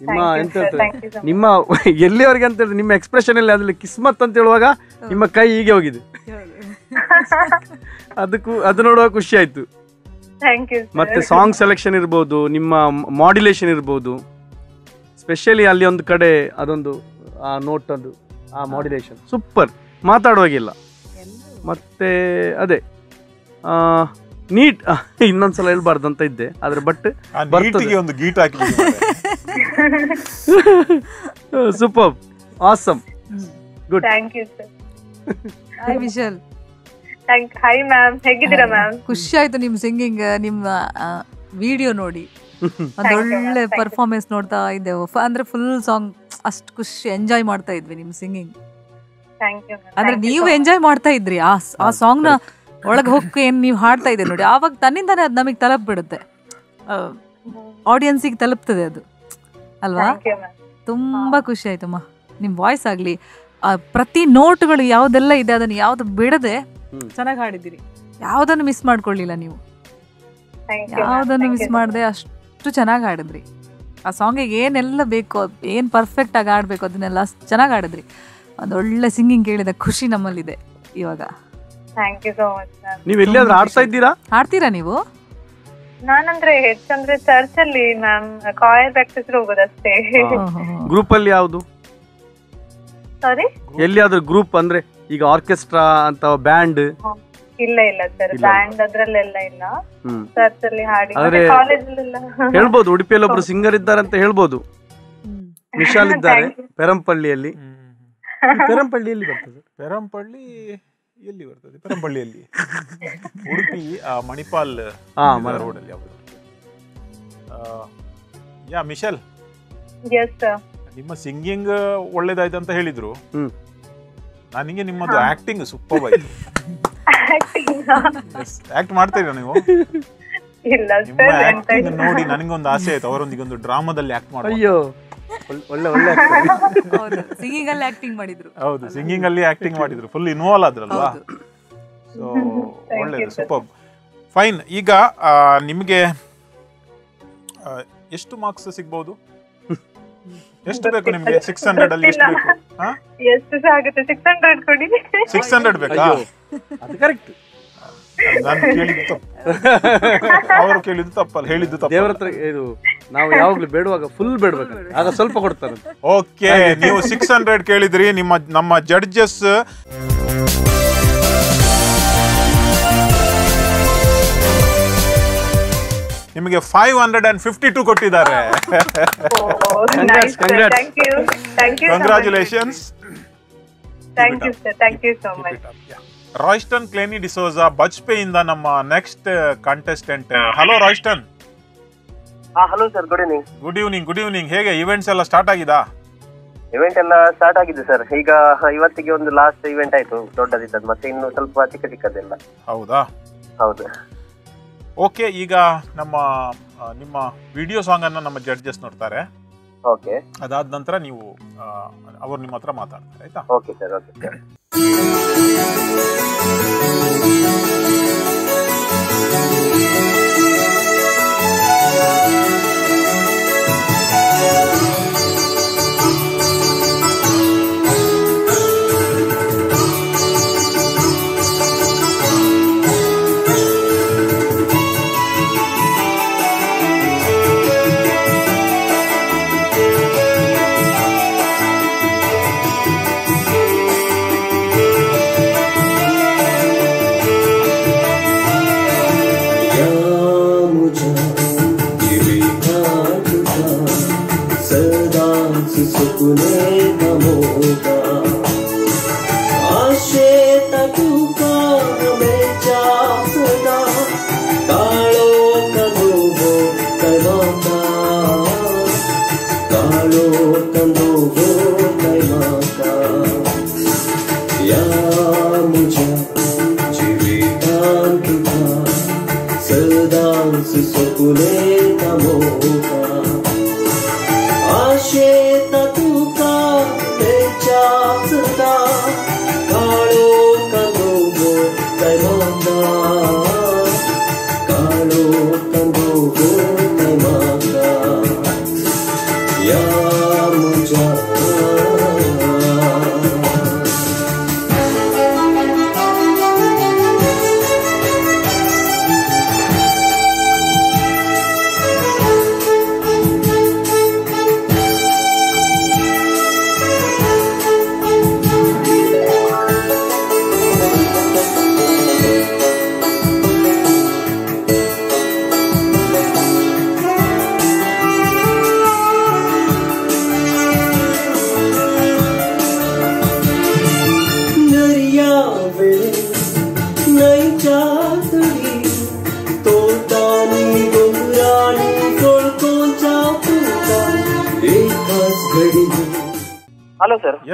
ನಿಮ್ಮ ಎಂತ ಹೇಳ್ತಾರೆ. ನಿಮ್ಮ ಎಲ್ಲಿವರೆಗೆ ಅಂತ ಹೇಳಿದ್ರೆ ನಿಮ್ಮ ಎಕ್ಸ್ಪ್ರೆಷನ್ ಅಲ್ಲಿ ಅದ್ರಲ್ಲಿ ಕಿಸ್ಮತ್ ಅಂತ ಹೇಳುವಾಗ ನಿಮ್ಮ ಕೈ ಹೀಗೆ ಹೋಗಿದೆ. ಅದಕ್ಕೂ ಅದು ನೋಡುವಾಗ ಖುಷಿ ಆಯ್ತು. ಮತ್ತೆ ಸಾಂಗ್ ಸೆಲೆಕ್ಷನ್ ಇರ್ಬೋದು ನಿಮ್ಮ ಮಾಡ್ಯುಲೇಷನ್ ಇರ್ಬೋದು. ಸ್ಪೆಷಲಿ ಅಲ್ಲಿ ಒಂದು ಕಡೆ ಅದೊಂದು ಆ ನೋಟ್ ಅದು ಆ ಮಾಡ್ಯುಲೇಷನ್ ಸೂಪರ್ ಮಾತಾಡುವಾಗಿಲ್ಲ. ಮತ್ತೆ ಅದೇ ನೀಟ್ ಇನ್ನೊಂದ್ಸಲ ಹೇಳ್ಬಾರ್ದು ಅಂತ ಇದ್ದೆ ಆದ್ರೆ ಬಟ್ ಬರ್ತದೆ. ಒಂದು ಗೀಟ್ ಹಾಕಿ super awesome good thank you sir hi Vishal thank hi ma'am ಹೇಗಿದ್ದೀರಾ ಮ್ಯಾಮ್ ಖುಷಿ ಆಯ್ತು ನಿಮ್ ಸಿಂಗಿಂಗ್ ನಿಮ್ಮ ವಿಡಿಯೋ ನೋಡಿ. ಅದೊಳ್ಳೆ. ಪರ್ಫಾರ್ಮೆನ್ಸ್ ನೋಡ್ತಾ ಇದ್ದೆವು ಅಂದ್ರೆ ಫುಲ್ ಸಾಂಗ್ ಅಷ್ಟು ಖುಷಿ ಎಂಜಾಯ್ ಮಾಡ್ತಾ ಇದ್ವಿ ನಿಮ್ ಸಿಂಗಿಂಗ್ ಥ್ಯಾಂಕ್ ಯು ಅಂದ್ರೆ ನೀವು ಎಂಜಾಯ್ ಮಾಡ್ತಾ ಇದ್ರಿ ಆ ಆ ಸಾಂಗ್ನ ಒಳಗೆ ಹೋಗಿ ಏನು ನೀವು ಹಾಡ್ತಾ ಇದೆ ನೋಡಿ. ಆವಾಗ ತನ್ನಿಂದಾನೇ ಅದು ನಮಗೆ ತಲುಪಿಬಿಡುತ್ತೆ. ಆಡಿಯನ್ಸಿಗೆ ತಲುಪ್ತದೆ ಅದು. ಅಲ್ವಾ? ತುಂಬ ಯು ಮ್ಯಾಮ್ ತುಂಬಾ ಖುಷಿ ಆಯ್ತಮ್ಮ ನಿಮ್ ವಾಯ್ಸ್ ಆಗಲಿ ಆ ಪ್ರತಿ ನೋಟ್ಗಳು ಯಾವುದೆಲ್ಲ ಇದೆ ಅದನ್ನ ಯಾವ್ದು ಬಿಡದೆ. ಚೆನ್ನಾಗಿ ಹಾಡಿದ್ದೀರಿ. ಯಾವುದನ್ನು ಮಿಸ್ ಮಾಡ್ಕೊಳ್ಳಿಲ್ಲ ನೀವು. ಯಾವುದನ್ನು ಮಿಸ್ ಮಾಡದೆ ಅಷ್ಟು ಚೆನ್ನಾಗಿ ಹಾಡಿದ್ರಿ. ಆ ಸಾಂಗಿಗೆ ಏನೆಲ್ಲ ಬೇಕೋ ಏನು ಪರ್ಫೆಕ್ಟ್ ಆಗಿ ಆಡ್ಬೇಕು ಅದನ್ನೆಲ್ಲ ಅಷ್ಟು ಚೆನ್ನಾಗಿ ಹಾಡಿದ್ರಿ. ಒಂದು ಒಳ್ಳೆ ಸಿಂಗಿಂಗ್ ಕೇಳಿದ ಖುಷಿ ನಮ್ಮಲ್ಲಿದೆ ಇವಾಗ. Thank you so much ma'am ನೀವು ಎಲ್ಲಿಯಾದ್ರೂ ಆಡ್ತಾ ಇದ್ದೀರಾ? ಆಡ್ತೀರಾ ನೀವು? ನಾನಂದ್ರೆ ಹೆಚ್ಚಂದ್ರೆ ಚರ್ಚ್ ಅಲ್ಲಿ ಮ್ಯಾಮ್ ಕಾಯರ್ ಪ್ರಾಕ್ಟೀಸ್ ಹೋಗೋದಷ್ಟೇ. ಗ್ರೂಪ್ ಅಲ್ಲಿ ಯಾವುದು? ಸಾರಿ ಎಲ್ಲಿಯಾದ್ರೂ ಗ್ರೂಪ್ ಅಂದ್ರೆ ಈಗ ಆರ್ಕೆಸ್ಟ್ರಾ ಅಂತ ಬ್ಯಾಂಡ್ ಇಲ್ಲ ಇಲ್ಲ ಸರ್ ಬ್ಯಾಂಡ್ ಅದ್ರಲ್ಲೆಲ್ಲ ಇಲ್ಲ. ಚರ್ಚ್ ಅಲ್ಲಿ ಹಾಡಿ. ಕಾಲೇಜಲ್ಲೆಲ್ಲ ಹೇಳ್ಬೋದು ಉಡುಪಿಯಲ್ಲಿ ಒಬ್ರು ಸಿಂಗರ್ ಇದ್ದಾರೆ ಅಂತ ಹೇಳ್ಬೋದು. ವಿಶಾಲ್ ಇದ್ದಾರೆ ಪೆರಂಪಳ್ಳಿಯಲ್ಲಿ. ಪೆರಂಪಳ್ಳಿಯಲ್ಲಿ ಬರ್ತದೆ. ಪೆರಂಪಳ್ಳಿ ಎಲ್ಲಿ ಬರ್ತದೆ? ಪರಂಬಳ್ಳಿಯಲ್ಲಿ. ಉಡುಪಿ ಆ, ಮಣಿಪಾಲ್ ರೋಡ್ ಅಲ್ಲಿ ಯಾವುದು? ಯಾ ಮಿಶಲ್? ನಿಮ್ಮ ಸಿಂಗಿಂಗ್ ಒಳ್ಳೇದಾಯ್ತು ಅಂತ ಹೇಳಿದ್ರು. ನನಗೆ ನಿಮ್ಮದು ಆಕ್ಟಿಂಗ್ ಸೂಪರ್ ಆಯ್ತು. ಆಕ್ಟ್ ಮಾಡ್ತೀರಾ ನೀವು? ಇಲ್ಲ ನಿಮ್ಮ ಆಕ್ಟಿಂಗ್. ನೋಡಿ ನನಗೊಂದು ಆಸೆ ಆಯ್ತು. ಅವರೊಂದಿಗೆ ಒಂದು ಡ್ರಾಮಾದಲ್ಲಿ ಆಕ್ಟ್ ಮಾಡಿ ಅಯ್ಯೋ. ಒಳ್ಳೆ- ಒಳ್ಳೆ ಒಳ್ಳೆ ಹೌದು. ಸಿಂಗಿಂಗ್ ಅಲ್ಲಿ ಆಕ್ಟಿಂಗ್ ಮಾಡಿದ್ರು. ಹೌದು ಸಿಂಗಿಂಗ್ ಅಲ್ಲಿ ಆಕ್ಟಿಂಗ್ ಮಾಡಿದ್ರು. ಫುಲ್ ಇನ್ವಾಲ್ವ್ ಆದ್ರಲ್ವಾ? ಸೊ ಒಳ್ಳೇದು ಸೂಪರ್ ಫೈನ್ ಈಗ ನಿಮಗೆ ಎಷ್ಟು ಮಾರ್ಕ್ಸ್ ಸಿಗ್ಬಹುದು ಎಷ್ಟು ಬೇಕು ನಿಮಗೆ? ಸಿಕ್ಸ್ ಹಂಡ್ರೆಡ್ ಅಲ್ಲಿ ಎಷ್ಟು ಬೇಕು? ಎಷ್ಟು ಸಹ ಆಗುತ್ತೆ? ಸಿಕ್ಸ್ ಹಂಡ್ರೆಡ್ ಕೊಡಿ. ಸಿಕ್ಸ್ ಹಂಡ್ರೆಡ್ ಬೇಕಾ? ಅದು ಕರೆಕ್ಟ್ ನಾನು ಕೇಳಿದ್ದು ತಪ್ಪು. ಅವರು ಕೇಳಿದ್ದು ತಪ್ಪಲ್ಲ ಹೇಳಿದ್ದು ದೇವರ ತಪ್ಪು ಹತ್ರ ಇದು ನಾವು ಯಾವಾಗ್ಲೂ ಬೇಡುವಾಗ ಫುಲ್ ಬೇಡಬೇಕು. ಆಗ ಸ್ವಲ್ಪ ಕೊಡ್ತಾರೆ. ಓಕೆ ನೀವು ಸಿಕ್ಸ್ ಹಂಡ್ರೆಡ್ ಕೇಳಿದ್ರಿ ನಿಮ್ಮ ನಮ್ಮ ಜಡ್ಜಸ್ ನಿಮಗೆ five hundred and fifty two ಕೊಟ್ಟಿದ್ದಾರೆ Congrats, congrats. Thank you thank you congratulations thank you sir thank you so much Royston ಕ್ಲೇನಿ D'Souza ಬಜ್ಪೆಯಿಂದ ನಮ್ಮ ನೆಕ್ಸ್ಟ್ ಕಂಟೆಸ್ಟೆಂಟ್ ಹಲೋ ರಾಯ್ಸ್ಟನ್ ಹಾ hello sir good evening good evening good evening ಹೇಗೆ ಇವೆಂಟ್ಸ್ ಎಲ್ಲ ಸ್ಟಾರ್ಟ್ ಆಗಿದಾ? ಇವೆಂಟ್ ಎಲ್ಲ ಸ್ಟಾರ್ಟ್ ಆಗಿದೆ ಸರ್ ಈಗ ಇವತ್ತಿಗೆ ಒಂದು ಲಾಸ್ಟ್ ಇವೆಂಟ್ ಆಯ್ತು ದೊಡ್ಡದಿದ್ದದ್ದು. ಮತ್ತೆ ಇನ್ನು ಸ್ವಲ್ಪ ಚಿಕ್ಕ ಚಿಕ್ಕದೆಲ್ಲ ಹೌದಾ? ಹೌದು. ಓಕೆ ಈಗ ನಮ್ಮ ನಿಮ್ಮ ವಿಡಿಯೋ ಸಾಂಗ್ ಅನ್ನ ನಮ್ಮ ಜಡ್ಜಸ್ ನೋಡ್ತಾರೆ. ಓಕೆ ಅದಾದ ನಂತರ ನೀವು ಅವರು ನಿಮ್ಮ ಹತ್ರ ಮಾತಾಡ್ತಾರೆ ಆಯ್ತಾ? Okay sir okay sir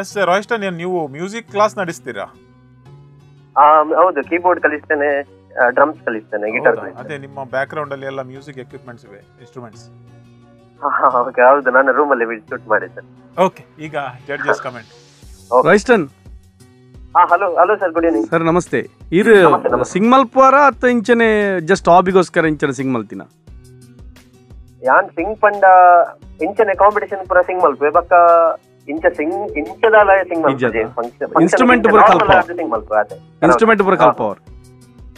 yes Royston ಏನ್ ನೀವು ಮ್ಯೂಸಿಕ್ ಕ್ಲಾಸ್ ನಡೆಸ್ತೀರಾ? ಹೌದು ಕೀಬೋರ್ಡ್ ಕಲಿಸ್ತೇನೆ ಡ್ರಮ್ಸ್ ಕಲಿಸ್ತೇನೆ ಗಿಟಾರ್? ಅದೇ ನಿಮ್ಮ ಬ್ಯಾಕ್ ಗ್ರೌಂಡ್ ಅಲ್ಲಿ ಎಲ್ಲ ಮ್ಯೂಸಿಕ್ ಎಕ್ವಿಪ್ಮೆಂಟ್ಸ್ ಇವೆ ಇನ್ಸ್ಟ್ರುಮೆಂಟ್ಸ್ ಓಕೆ ಹೌದು ನಾನು ರೂಮಲ್ಲಿ ಶೂಟ್ ಮಾಡಿದ್ದೆ. ಓಕೆ ಈಗ ಜಡ್ಜಸ್ ಕಮೆಂಟ್ ರಾಯ್ಸ್ಟನ್ ಹಾ hello hello sir good evening sir ನಮಸ್ತೆ. ಇರು ಸಿಂಗ್ಮಲ್ಪುರ ಅಥವಾ ಇಂಚನೆ ಜಸ್ಟ್ ಹಾಬಿಗೋಸ್ಕರ ಇಂಚನೆ ಸಿಂಗ್ಮಲ್ತಿನ ಯಾನ್ ಸಿಂಗ್ ಪಂಡ ಇಂಚನೆ ಕಾಂಪಿಟೇಷನ್ ಪೂರ ಸಿಂಗ್ ಮಲ್ಪೆ ಬಕ್ಕ ಇಂಚ ಸಿಂಗ್ ಇಂಚದಾಲ ಸಿಂಗ್ ಮಲ್ಪೆ ಇಂಚದ? Instrument ಪೂರ ಕಲ್ಪ. ಸಿಂಗ್ ಮಲ್ಪೆ ಅದೇ ಇನ್ಸ್ಟ್ರೂಮೆಂಟ್ ಪೂರ ಕಲ್ಪ ಅವ್ರು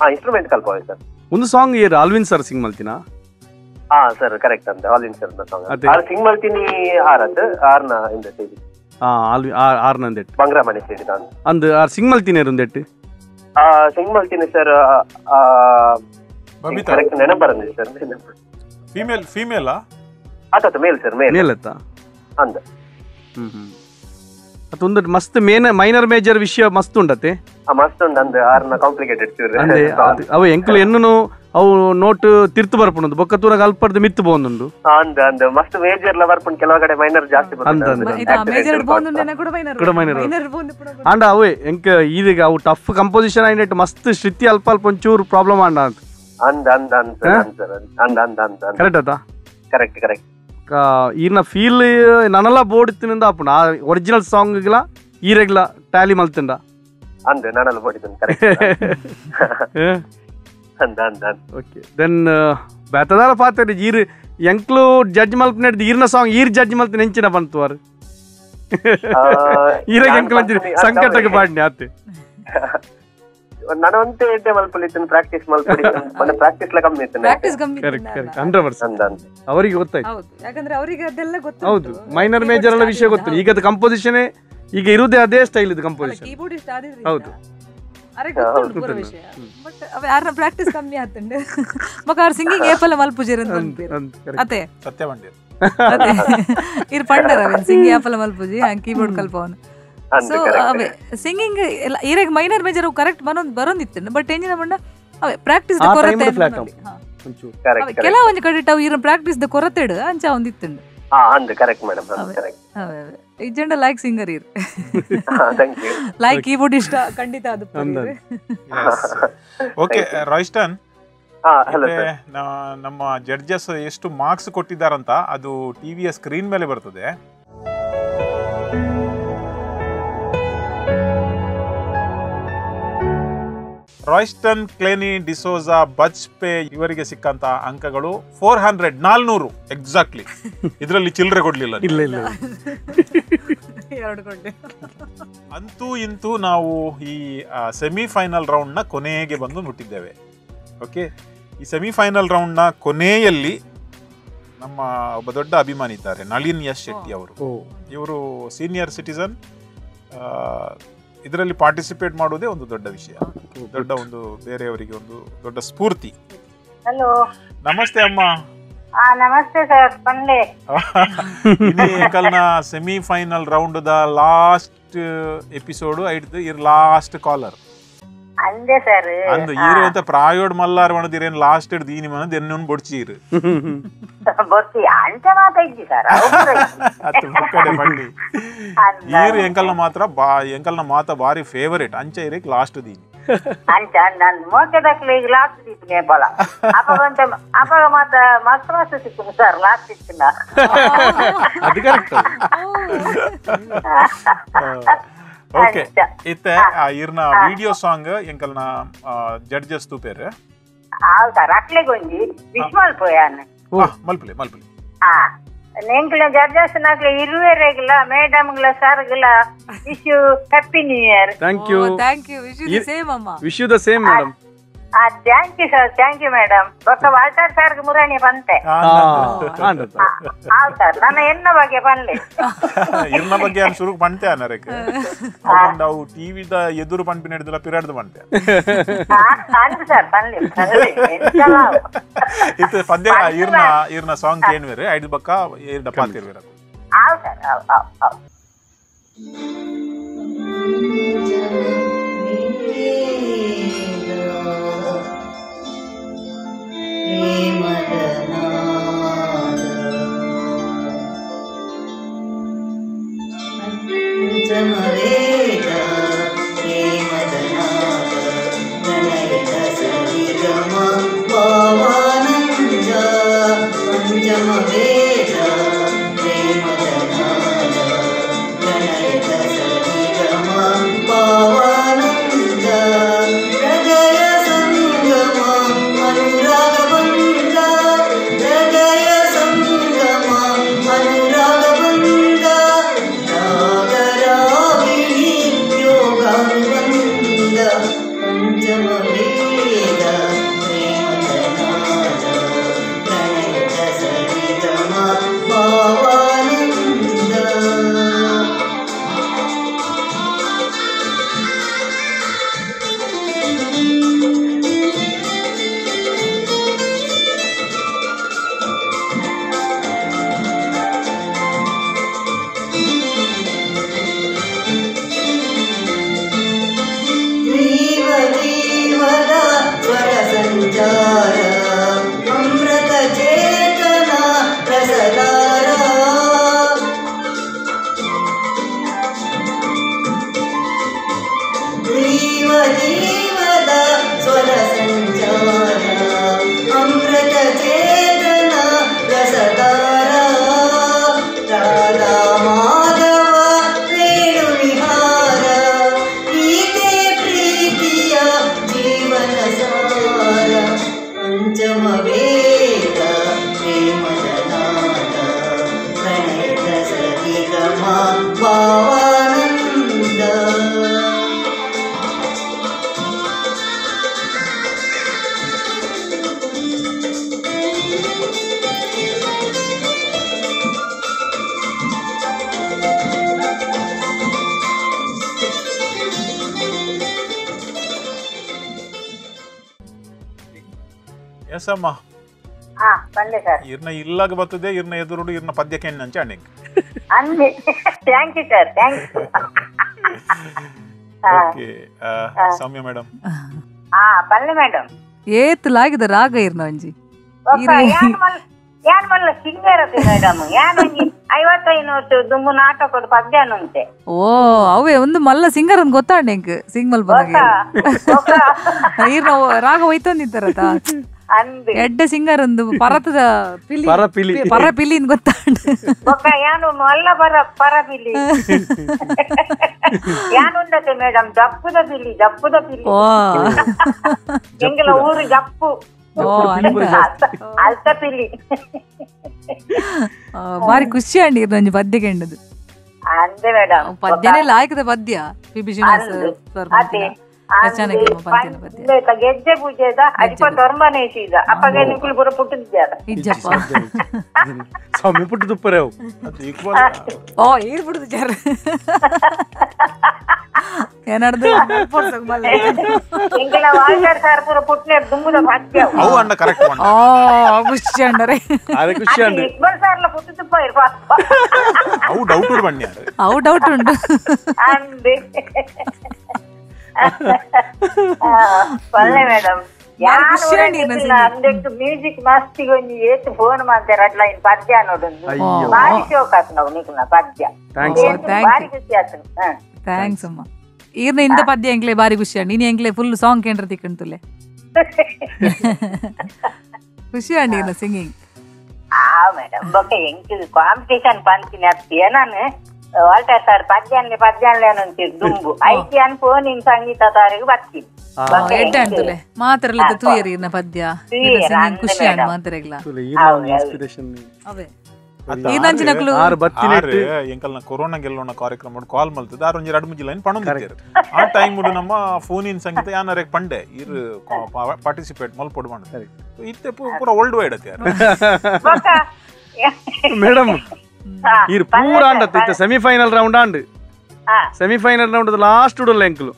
ಹಾ ಇನ್ಸ್ಟ್ರೂಮೆಂಟ್ ಕಲ್ಪ ಸರ್ ಒಂದು ಸಾಂಗ್ ಏರು ಅಲ್ವಿನ್ ಸರ್ ಸಿಂಗ್ ಮಲ್ತಿನ ಹಾ ಸರ್ ಕರೆಕ್ಟ್ ಅಂತ ಆಲ್ ಇನ್ ಸರ್ ಸಾಂಗ್ ಅದೇ. ಆರ್ ಸಿಂಗ್ ಮಲ್ತಿನಿ ಆರತ್ ಆರ್ನ ಇಂದ ಸೇರಿ ಆ ಅಲ್ವಿ ಆರ್ ನಂದೆಟ್ಟು ಬಂಗ್ರಾ ಮನೆ ಸೇರಿ ನಾನು ಅಂದ್ ಆರ್ ಸಿಂಗ್ ಮಲ್ತಿನೇರು ಒಂದೆಟ್ಟು ಸಿಂಗ್ ಮಲ್ತೀನಿ ಸರ್ ಬಬಿತಾ ಕರೆಕ್ಟ್ ನೆನಪು ಬರಂದಿದೆ ಸರ್ ನೆನಪು ಫೀಮೇಲ್ ಫೀಮೇಲಾ ಆತ ಮೇಲ್ ಸರ್ ಮೇಲ್ ಮೇಲೆತ್ತ ಅಂದ ಹ್ಮ್ ಹ್ಮ್ ಅದೊಂದು ಮಸ್ತ್ ಮೇನ್ ಮೈನರ್ ಮೇಜರ್ ವಿಷಯ ಮಸ್ತ್ ಉಂಡತೆ ಆ ಮಸ್ತ್ ಉಂಡು ಅಂದ್ ಆರ್ನ ಕಾಂಪ್ಲಿಕೇಟೆಡ್ ಚೂರ್ ಅಂದೆ ಅದು- ಅವು ಎಂಕುಲು ಎನ್ನು ಅವು ನೋಟ್ ತಿರ್ತು ಬರ್ಪುಂಡು ಬೊಕ್ಕ ತೂರ ಅಲ್ಪಡ್ದು ಮಿತ್ತು ಬೋಂದುಂಡು ಅಂದ್ ಅಂದ್ ಮಸ್ತ್ ಮೇಜರ್ ಲ ಬರ್ಪುಂಡು ಕೆಲವು ಕಡೆ ಮೈನರ್ ಜಾಸ್ತಿ ಅಂದ್ ಬರ್ತದೆ ಅಂದ್. ಇದು ಮೇಜರ್ ಬೋಂದುಂಡೆನ ಕೂಡ ಮೈನರ್ ಆಂಡ ಅವೇ ಎಂಕ ಈಗ ಅವು ಟಫ್ ಕಂಪೋಸಿಷನ್ ಆಯ್ನೆಟ್. ಮಸ್ತ್ ಶ್ರುತಿ ಅಲ್ಪ ಅಲ್ಪ ಒಂಚೂರು ಪ್ರಾಬ್ಲಮ್ ಆಂಡ ಅಂತ. ಅಂದ ಅಂದ ಅಂದ್? ಅಂದ್ ಅಂದ್ ಅಂದ್ ಅಂದ್ ಅಂದ್. ಕರೆಕ್ಟ್ ಆತಾ ಕರೆಕ್ಟ್ ಕರೆಕ್ಟ್ ಈರ್ನ ಫೀಲ್ ನನ್ನೆಲ್ಲ ಆಪುಂಡು ಆ ಒರಿಜಿನಲ್ ಸಾಂಗ್ಗಳ ಈರೆಗ್ಲ ಟ್ಯಾಲಿ ಮಲ್ತಿಂದ. ಅಂದೆ ನಾನೆಲ್ಲ ಕರೆಕ್ಟ್ ಅಂದ ಅಂದ್ ಓಕೆ ದೆನ್ ಬೇತದಾರ ಪಾತ್ರೆ ಈರ್ ಎಂಕ್ಲು ಜಡ್ಜ್ ಮಲ್ಪ್ ನಡೆದು ಈರ್ನ ಸಾಂಗ್ ಈರ್ ಜಡ್ಜ್ ಮಲ್ತ್ ನೆಂಚಿನ ಬಂತು ಅವ್ರು ಈರಾಗ ಎಂಕ್ಲು ಸಂಕಟಕ್ಕೆ ಪಾಡ್ನಿ ಆತೆ. ನಾನು ಒಂದೇ ಎಡ್ಡೆ ಮಲ್ಪಲಿದ್ದೇನೆ ಪ್ರಾಕ್ಟೀಸ್ ಮಲ್ಪಡಿ ಮೊನ್ನೆ ಪ್ರಾಕ್ಟೀಸ್ ಲ ಕಮ್ಮಿ ಇತ್ತು ಪ್ರಾಕ್ಟೀಸ್ ಕಮ್ಮಿ ಕರೆಕ್ಟ್ ಕರೆಕ್ಟ್ ಅಲ್ಲ? ಹಂಡ್ರೆಡ್ ಪರ್ಸೆಂಟ್ ಅಂದ್ ಅಂದ್ ಅವರಿಗೆ ಗೊತ್ತಾಯ್ತು. ಹೌದು ಯಾಕಂದ್ರೆ ಅವರಿಗೆ ಅದೆಲ್ಲ ಗೊತ್ತು ಹೌದು ಮೈನರ್ ಮೇಜರ್ ಎಲ್ಲ ವಿಷಯ ಗೊತ್ತು ಈಗದ ಕಂಪೋಸಿಷನ್ ಈಗ ಇರುದೇ ಅದೇ ಸ್ಟೈಲ್ ಇದು ಕಂಪೋಸಿಷನ್ ಕೀಬೋರ್ಡ್ ಇಷ್ಟ ಆದಿದ್ರಿಂದ. ಹೌದು. ಪ್ರಾಕ್ಟೀಸ್ ಕಮ್ಮಿ ಆತಂಡೆ ಮಗ ಅವ್ರ ಸಿಂಗಿಂಗ್ ಏಪಲ್ಲ ಮಲ್ಪುಜೇರ್ ಅಂತ ಅನ್ಪೇರು. ಅತೆ ಸತ್ಯ ಅದೇ ಇರ್ ಪಂಡರ ಸಿಂಗಿ ಆಪಲ ಮಲ್ಪುಜಿ ಕೀಬೋರ್ಡ್ ಕಲ್ಪವನು. ಅಂದ್ ಸೊ ಕರೆಕ್ಟ್ ಅವೇ ಸಿಂಗಿಂಗ್ ಎಲ್ಲ ಈರಾಗ ಮೈನರ್ ಮೇಜರ್ ಕರೆಕ್ಟ್ ಬರೋದ್ ಬರೋದಿತ್ತು. ಬಟ್ ಎಂಜಿನ ಮಂಡ ಅವೇ ಪ್ರಾಕ್ಟೀಸ್ ಕೊರತೆ ಕೆಲವೊಂದು ಕಡೆ ಅವು ಇರ ಪ್ರಾಕ್ಟೀಸ್ ದ ಕೊರತೆಡು ಅಂಚ ಒಂದಿತ್ತು ಹಾ ಅಂದ್ ಕರೆಕ್ಟ್ ಮೇಡಮ್ ಅಂದ್ ಕರೆಕ್ಟ್ ಅವೇ ಅವೇ. ಲೈಕ್ ಸಿಂಗರ್ ಇರ್ ಥ್ಯಾಂಕ್ ಯು ಲೈಕ್ ಕೀಬೋರ್ಡ್ ಇಷ್ಟ ಖಂಡಿತ ಅದು. ಓಕೆ ರಾಯ್ಸ್ಟನ್ ಹಾ ಹಲೋ ಸರ್ ನಾ- ನಮ್ಮ ಜಡ್ಜಸ್ ಎಷ್ಟು ಮಾರ್ಕ್ಸ್ ಕೊಟ್ಟಿದ್ದಾರಂತ ಅದು ಟಿವಿಯ ಸ್ಕ್ರೀನ್ ಮೇಲೆ ಬರ್ತದೆ. ರಾಯ್ಸ್ಟನ್ ಕ್ಲೇನಿ ಡಿಸೋಜಾ ಬಜ್ಪೆ ಇವರಿಗೆ ಸಿಕ್ಕಂತ ಅಂಕಗಳು ಫೋರ್ ಹಂಡ್ರೆಡ್ ನಾಲ್ನೂರು. ಎಕ್ಸಾಕ್ಟ್ಲಿ ಇದರಲ್ಲಿ ಚಿಲ್ಲರೆ ಕೊಡ್ಲಿಲ್ಲ ಇಲ್ಲ ಇಲ್ಲ ಅಂತೂ ಇಂತೂ ನಾವು ಈ ಸೆಮಿಫೈನಲ್ ರೌಂಡ್ನ ಕೊನೆಗೆ ಬಂದು ಮುಟ್ಟಿದ್ದೇವೆ. ಓಕೆ ಈ ಸೆಮಿಫೈನಲ್ ರೌಂಡ್ನ ಕೊನೆಯಲ್ಲಿ ನಮ್ಮ ಒಬ್ಬ ದೊಡ್ಡ ಅಭಿಮಾನಿ ಇದ್ದಾರೆ ನಳಿನ್ ಯಶ್ ಶೆಟ್ಟಿ ಅವರು. ಇವರು ಸೀನಿಯರ್ ಸಿಟಿಸನ್ ಇದರಲ್ಲಿ ಪಾರ್ಟಿಸಿಪೇಟ್ ಮಾಡುವುದೇ ಒಂದು ದೊಡ್ಡ ವಿಷಯ. ದೊಡ್ಡ ಒಂದು ಬೇರೆಯವರಿಗೆ ಒಂದು ದೊಡ್ಡ ಸ್ಫೂರ್ತಿ. ಹಲೋ ನಮಸ್ತೆ ಅಮ್ಮ. ನಮಸ್ತೆ ಸರ್ ಬಂದೆ. ಎಂಕಲ್ನ semifinal round the last episode ಐಟ್ ಇರ್ ಲಾಸ್ಟ್ ಕಾಲರ್ ಅಂದೆ ಸರ್ ಅಂದ್ ಈರು ಅಂತ ಪ್ರಾಯೋಡ್ ಮಲ್ಲಾರ್ ಮಣದಿರೇನ್ ಲಾಸ್ಟ್ ಇಡ್ ದೀನಿ ಮನದ್ ಎನ್ನೊಂದು ಬೊಡ್ಚೀರು ಬರ್ತಿ ಅಂಚ ಮಾತಾಡ್ತಿ ಸರ್ ಅತ್ತು ಮುಕ್ಕಡೆ ಬಂಡಿ ಈರು ಎಂಕಲ್ನ ಮಾತ್ರ ಬಾ ಎಂಕಲ್ನ ಮಾತ ಬಾರಿ ಫೇವರೇಟ್ ಅಂಚ ಇರೇಕ್ ಲಾಸ್ಟ್ ದೀನಿ ಅಂಚ ನನ್ ಮೋಕೆದಕ್ಲೆ ಈಗ ಲಾಸ್ಟ್ ಸಿಕ್ಕು ನೇಪಾಳ ಅಪ್ಪ ಅಂತ ಅಪ್ಪ ಮಾತ ಮಸ್ತ್ ಮಸ್ತ್ ಸಿಕ್ಕು ಸರ್ ಲಾಸ್ಟ್ ಸಿಕ್ಕಿನ ಅದು ಕರೆಕ್ಟ್ ಓಕೆ. ಇತ್ತೆ ಇರ್ನ ವಿಡಿಯೋ ಸಾಂಗ್ ಎಂಕಲ್ನ ಜಡ್ಜಸ್ ತೂಪೇರ್ ಆವ್ ಸರ್ ಅಕ್ಲೆ ಗೊಂಜಿ ವಿಶ್ವಾಲ್ ಪೋಯಾನ. ಮಲ್ಪಲೆ ಮಲ್ಪಲೆ. ಆ ನೆಂಕ್ಲ ಜಡ್ಜಸ್ ನಾಕ್ಲೆ ಇರುವೆರೆಗ್ಲ ಮೇಡಮ್ಗಳ ಸರ್ಗಳ wish you happy new year thank you thank you wish you same ಅಮ್ಮ. Wish you the same madam ಆ thank you sir thank you madam ಬೊಕ್ಕ ವಾಲ್ಟರ್ ಸರ್ಗೆ ಮುರಾಣಿ ಬಂತೆ. ಹೌದು ಸರ್ ನನ್ನ ಹೆಣ್ಣ ಬಗ್ಗೆ ಬನ್ಲಿ ಇರ್ನ ಬಗ್ಗೆ ಅವ್ನು ಶುರು ಪಂತೆ ಅನ್ನರಕ್ ಅವು ಟಿವಿದ ಎದುರು ಪಂಪಿನ ಹಿಡಿದಿಲ್ಲ ಪಿರಾಡ್ದು ಪಂತೆ ಅಂದು ಸರ್ ಬನ್ಲಿ ಬನ್ಲಿ ಎಂತಲ್ಲ ಇತ್ತು ಪದ್ಯ ಇರ್ನ ಇರ್ನ ಸಾಂಗ್ ಕೇಳುವೇರೆ ಐದು ಬಕ್ಕ ಇರ್ನ ಪಾತಿರ್ವೇರ ಹೌದು ಸರ್ ಹೌದು ಹೌದು ಹೌದು ಇರ್ನ ಇಲ್ಲಾಗ ಬರ್ತದೆ ಇರ್ನ ಎದುರುಡು ಇರ್ನ ಪದ್ಯಕ್ಕೆ ಅಂಚೆ ಅಣ್ಣಿಂಗ್. Thank you sir thank you okay Soumya madam ಆ ಪಲ್ಲೆ ಮೇಡಮ್ ಏತ್ ಲಾಗಿದ ರಾಗ ಇರ್ನ ಒಂಜಿ ಯಾನ್ ಮಲ್ಲ ಯಾನ್ ಮಲ್ಲ ಸಿಂಗರತಿ ಮೇಡಮ್ ಯಾನ್ ಒಂಜಿ ಐವತ್ತೈದು ವರ್ಷ ದುಂಬು ನಾಟಕದ ಪದ್ಯಾನ ಉಂಟೆ ಓ ಅವೇ ಒಂದು ಮಲ್ಲ ಸಿಂಗರ್ ಅಂತ ಗೊತ್ತಾ ಎಂಕ್ ಸಿಂಗ್ ಮಲ್ ಒಕ್ಕ ಇರ್ನ ರಾಗ ಒಯ್ತೊಂದಿತ್ತಾರತ ಅಂದೆ ಎಡ್ಡೆ ಸಿಂಗರ್ ಒಂದು ಪರತದ ಪಿಲಿ. ಪರ ಪಿಲಿ. ಪರ ಪಿಲಿ ಅಂತ ಗೊತ್ತಾಂಡೆ ಯಾನು ಅಲ್ಲ ಬರ ಪರ ಬಿಲ್ಲಿ ಯಾನ್ ಉಂಡತೆ ಮೇಡಮ್ ಜಪ್ಪುದ ಪಿಲಿ. ಜಪ್ಪುದ. ಬಿಲ್ಲಿ ಓ ಎಂಗಲ ಊರು ಜಪ್ಪು ಓ ಅಲ್ತ ಆ, ಬಾರಿ ಖುಷಿ ಅಂಡಿ ಒಂಜಿ ಪದ್ಯ ಕೆಂಡದು ಅಂದೆ ಮೇಡಮ್ ಪದ್ಯನೇ ಲಾಯಕದ ಪದ್ಯ ಪಿ ಬಿ ಶ್ರೀನಿವಾಸ. ಸರ್ ಗೆಜ್ಜೆ ಪೂಜೆದ ಅಡಿಪ ತೊರ್ಮನೇಸಿದ ಅಪ್ಪಗೆ ನಿಕ್ಕಲು ಬುರ ಪುಟ್ಟಿದ್ಯಾರ ಇಜ್ಜಪ್ಪ. ಸ್ವಾಮಿ ಪುಟ್ಟು ತುಪ್ಪರೆ ಅವು. ಓ ಏನ್ ಬಿಡುದು ಜಾರ ಏನಾಡ್ದು ಎಂಗೆಲ ವಾಲ್ಟರ್ ಸಾರ್ ಪೂರ ಭಾಗ್ಯ ಅವು. ಅಣ್ಣ ಕರೆಕ್ಟ್ ಓ ಖುಷಿ ಅಂಡರೆ ಅದೇ ಖುಷಿ ಅಣ್ಣ. ಇಕ್ಬಲ್ ಸಾರ್ಲ ಪುಟ್ಟು ತುಪ್ಪ ಇರ್ಬಾ. ಅವು ಡೌಟ್ ಉಂಡು ಅವು ಡೌಟ್ ಅಂದೆ. ಒಳ್ಳೆ ಮೇಡಮ್ ಬಾರಿ ಖುಷಿ ಆಗಿ ಇರ್ನ ಸಿಂಗಿ. ಅಂದೆಟ್ಟು ಮ್ಯೂಸಿಕ್ ಮಸ್ತಿಗೆ ಒಂಜಿ ಏತು ಫೋನ್ ಮಾಡ್ತಾರೆ ಅಟ್ಲ ಇನ್ ಪದ್ಯ ನೋಡೊಂದು. ಅಯ್ಯೋ. ಬಾರಿ ಶೋಕ್ ಆತ್ ನಾವು ನಿಕ್ನ ಪದ್ಯ. Thanks. ಏತು thank ಬಾರಿ ಖುಷಿ ಆತ್ ಹ. ಥ್ಯಾಂಕ್ಸ್ ಅಮ್ಮ. ಈರ್ನ ಇಂದ ಪದ್ಯ ಎಂಕ್ಲೆ ಬಾರಿ ಖುಷಿ ಅಂಡಿ ನೀನು ಎಂಕ್ಲೆ ಫುಲ್ ಸಾಂಗ್ ಕೇಂದ್ರ ತಿಕ್ಕಂತುಲೆ ಖುಷಿ ಅಂಡಿ ಇರ್ನ ಸಿಂಗಿಂಗ್ ಆ ಮೇಡಮ್ ಬೊಕ್ಕ ಎಂಕ್ ಕಾಂಪಿಟೇಷನ್ ಪಂತಿನ ಅತ್ತಿಯ ನಾನು ವಾಲ್ಟರ್ ಸರ್ ಪದ್ಯಾನ್ಲೆ ಪದ್ಯಾನ್ಲೆ ಅನ್ನೊಂತಿ ದುಂಬು. ಐತಿ ಅನ್ಪೋ ನಿನ್ ಸಂಗೀತ ತಾರಿಗೆ ಪದ್ಯ. ಖುಷಿ ಮೇಡಮ್. ಮಾತ್ರೆಗ್ಲ ಅವೇ. ಅದು ಈರ್ನಂಚಿನಕ್ಲು ಆರು ಬತ್ತಿನ ಆರೆ ಎಂಕಲ್ನ ಕೊರೋನಾ ಗೆಲ್ಲೋಣ ಕಾರ್ಯಕ್ರಮ ಕಾಲ್ ಮಲ್ತದ. ಆರು ಒಂಜಿ ಲೈನ್ ಪಣೊಂದಿದ್ದೇರು ಆ ಟೈಮ್ ಮುಡು ನಮ್ಮ ಇನ್ ಸಂಗೀತ ಯಾನಾರೆ ಪಂಡೆ ಇರ್ ಪಾರ್ಟಿಸಿಪೇಟ್ ಮಲ್ಪೊಡು ಮಾಡ. ಇತ್ತೆ ಪೂ- ಪೂರ ವರ್ಲ್ಡ್ ವೈಡ್ ಮೇಡಮ್ ಇರ್ ಪೂರ ಅಂಡತ್ ಇತ್ತ semifinal round and semifinal round last ಉಡಲ್ಲ ಎಂಕ್ಲು.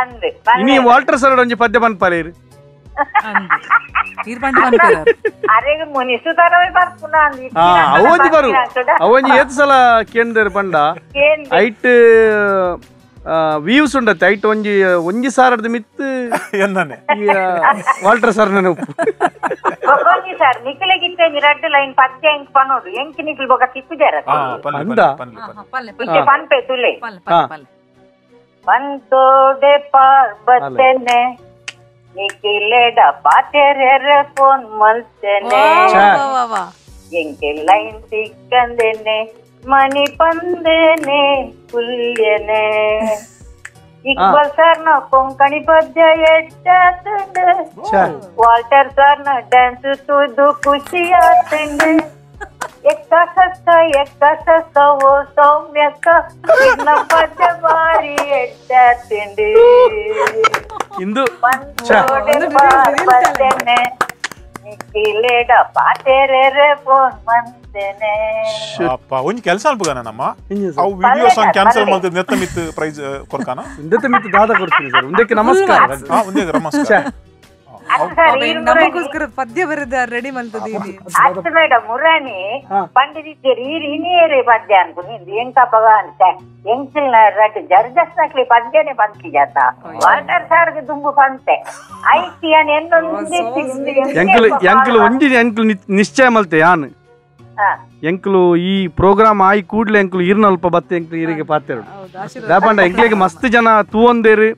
ಅಂದೆ ಇನಿ ವಾಲ್ಟರ್ ಸರ್ ಒಂಜಿ ಪದ್ಯ ಬಂದ್ಪಾರೆ ಇರು. ಅವಂಜಿ ಬರು. ಅವೊಂಜಿ ಏತ್ ಸಲ ಕೇಂದ್ರ ಪಂಡ. ಐಟ್ ವ್ಯೂಸ್ ಉಂಡತ್ತೆ ಐಟ್ ಒಂಜಿ ಒಂಜಿ ಸಾರದ ಮಿತ್ ಎನ್ನನೆ. ವಾಲ್ಟರ್ ಸರ್ ನನ್ನ ಉಪ್ಪು ಬೊಕೊಂಜಿ ಸರ್ ನಿಖಿಲೆ ಗಿತ್ತೆ ರೆಡ್ ಲೈನ್ ಪತ್ತೆ ಎಂಕ್ ಪನೋಡು ಎಂಕ್ ನಿಖಿಲ್ ಬೊಕ ಪಲ್ಲೆ ಅಂದ? ಪಲ್ಲೆ ಪಲ್ಲೆ. ಪನ್ಪೆ ತುಲೆ. ಬಂತೋಡೆ ಪಾರ್ಬತ್ತೆನೆ ಪಲ್ಲೆ ಪಾತೆರೆರ ಫೋನ್ ಮಲ್ತೆನೆ. ಎಂಕೆ ಲೈನ್ ಸಿಕ್ಕಂದೆನೆ ಮನಿ ಪಂದೇನೆ ಪುಲ್ಯನೆ ಇಕ್ಬಲ್ ಸರ್ನ ಕೊಂಕಣಿ ಪದ್ಯ ಎಡ್ಡಾತಂಡೆ ಛೆ. ವಾಲ್ಟರ್ ಸರ್ನ ಡ್ಯಾನ್ಸ್ ತುದು ಖುಷಿ ಆತಂಡೆ ಎಕ್ಕ ಸಕ್ಕ ಎಕ್ಕ ಸಕ್ಕ ಓ ಸೌಮ್ಯಕ್ಕ ಇನ್ನ ಪದ್ಯ ಬಾರಿ ಎಡ್ಡಾತಂಡೆ ಇಂದು ಪಂಚೋಡೆ ಒಂಜಿ ಕೆಲಸ ಅಲ್ಪಗಾನ ನಮ್ಮ? ಹಿಂಗೆ ಅವು ವಿಡಿಯೋ ಸಾಂಗ್ ಕ್ಯಾನ್ಸಲ್ ಮಾಡ್ತಿದ್ ನೆತ್ತ ಮಿತ್ ಪ್ರೈಸ್ ಕೊಡ್ಕಾನ ನೆತ್ತ ಮಿತ್ ದಾದ ಕೊಡ್ತೀನಿ ಸರ್. ಒಂದಕ್ಕೆ ನಮಸ್ಕಾರ. ಹಾ ಒಂದೇ ನಮಸ್ಕಾರ. ನಮಗೋಸ್ಕರ ಪದ್ಯ ಬರೆದ ರೆಡಿ ಮಲ್ತದೀನಿ ಅಷ್ಟು ಬೇಡ ಮುರಾಣಿ ಪಂಡಿತಿದ್ದೀರಿ ಈ ಹಿನಿಯರೇ ಪದ್ಯ ಅನ್ಕು ನಿಂದು ಎಂಕ ಪಗ ಅಂತ ಎಂಚಿಲ್ ರಟ್ಟು ಜರ್ಜಸ್ಟ್ ಹಾಕ್ಲಿ ಪದ್ಯನೇ ಬಂತಿ ಜಾತ ವಾಟರ್ ಸಾರ್ಗೆ ತುಂಬು ಪಂತೆ ಐತಿ ಅನ್ ಎಂಕಲು ಎಂಕಲು ಒಂದಿನ ಎಂಕಲು ನಿಶ್ಚಯ ಮಲ್ತೆ ಯಾನ್? ಎಂಕಲು ಈ ಪ್ರೋಗ್ರಾಮ್ ಆಯಿ ಕೂಡ್ಲೆ ಎಂಕಲು ಇರ್ನಲ್ಪ ಬತ್ತೆ ಎಂಕಲು ಈರಿಗೆ ಪಾತೆರಡು ದಾಪಂಡ ಎಂಕ್ಲಿಗೆ ಮಸ್ತ್ ಜನ ತೂವೊಂದೇರಿ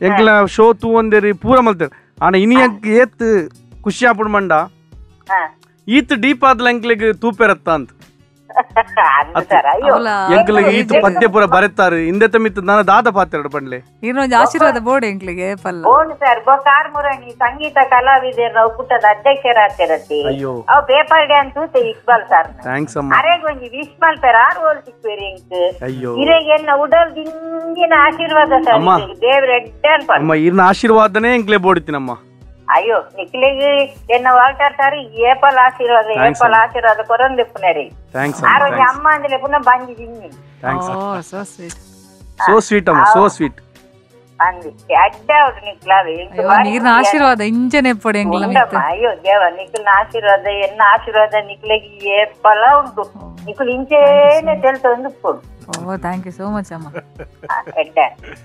ಎಂಕ್ಲ ಶೋ ತೂವೊಂದೇರಿ ಪೂರ ಮಲ್ತೇರು ಆನ ಇನಿ ಎಂಕ್ ಏತ್ ಖುಷಿ ಆಪುಡ್ ಮಂಡ ಈತ್ ಡೀಪ್ ಆದ್ಲ ಎಂಕ್ಲಿಗೆ ಎಂಕ್ಲಿಗೆ ಈತ ಪದ್ಯ ಪೂರ ಬರೆತಾರೆ ಹಿಂದೆ ಮಿತ್ ನಾನು ದಾದ ಪಾತ್ರ ಪಂಡ್ಲೆ ಇನ್ನೊಂದು ಆಶೀರ್ವಾದ ಬೋರ್ಡ್ ಎಂಕ್ಲಿಗೆ ಪಲ್ಲ. ಓನ್ ಸರ್ ಬೊಕಾರ್ ಮುರಣಿ ಸಂಗೀತ ಕಲಾವಿದರ ಪುಟ್ಟದ ಅಧ್ಯಕ್ಷರಾಗ್ತಿರತ್ತಿ ಅಯ್ಯೋ. ಅವ್ ಪೇಪರ್ ಅಂತೂ ಇಕ್ಬಾಲ್ ಸರ್. ಥ್ಯಾಂಕ್ಸ್ ಅಮ್ಮ. ಅರೆಗ್ ಒಂಜಿ ವಿಶ್ ಮಲ್ಪೆರ್ ಆರ್ ಓಲ್ ಸಿಕ್ವೇರಿ ಎಂಕ್ ಅಯ್ಯೋ. ಇರೆಗೆನ್ನ ಉಡಲ್ ದಿಂಗಿನ ಆಶೀರ್ವಾದ ಸರ್ ಅಮ್ಮ. ದೇವ್ರ ಎಡ್ಡೆ ಅನ್ಪ ಅಮ್ಮ ಇರ್ನ ಆಶೀರ್ವಾದನೇ ಎಂಕ್ಲೆ ಬೋಡಿತೀನಮ್ಮ ಅಯ್ಯೋ ನಿಖಿಲಿಗೆ ಎನ್ನ ವಾಲ್ಟರ್ ಸಾರಿ ಏಪಲ್ ಆಶೀರ್ವಾದ Thanks, ಏಪಲ್ ಆಶೀರ್ವಾದ ಕೊರೊಂದು ಪುನರಿ ಥ್ಯಾಂಕ್ಸ್ ಅಮ್ಮ ಆರೋಗ್ಯ ಅಮ್ಮ ಅಂದ್ರೆ ಪುನಃ ಬಂದಿ Jinni thanks oh so sweet so sweet ಅಮ್ಮ ಸೋ ಸ್ವೀಟ್ ಅಂದಿ ಅಡ್ಡ ಅವ್ರು ನಿಕ್ಲಾವೆ ಅಯ್ಯೋ ನೀರಿನ ಆಶೀರ್ವಾದ ಇಂಜನೆ ಪಡೆ ಎಂಗ್ಲ ಮಿತ್ತು ಅಯ್ಯೋ ದೇವ ನಿಖಿಲ್ನ ಆಶೀರ್ವಾದ ಎನ್ನ ಆಶೀರ್ವಾದ ನಿಖಿಲಿಗೆ ಏ ಫಲ ಉಂಟು ನಿಖಿಲ್ ಇಂಚೇನೆ ತೆಲ್ತ ಒಂದು ಕೊಡು ಓ ಥ್ಯಾಂಕ್ ಯು ಸೋ ಮಚ್ ಅಮ್ಮ ಎಡ್ಡ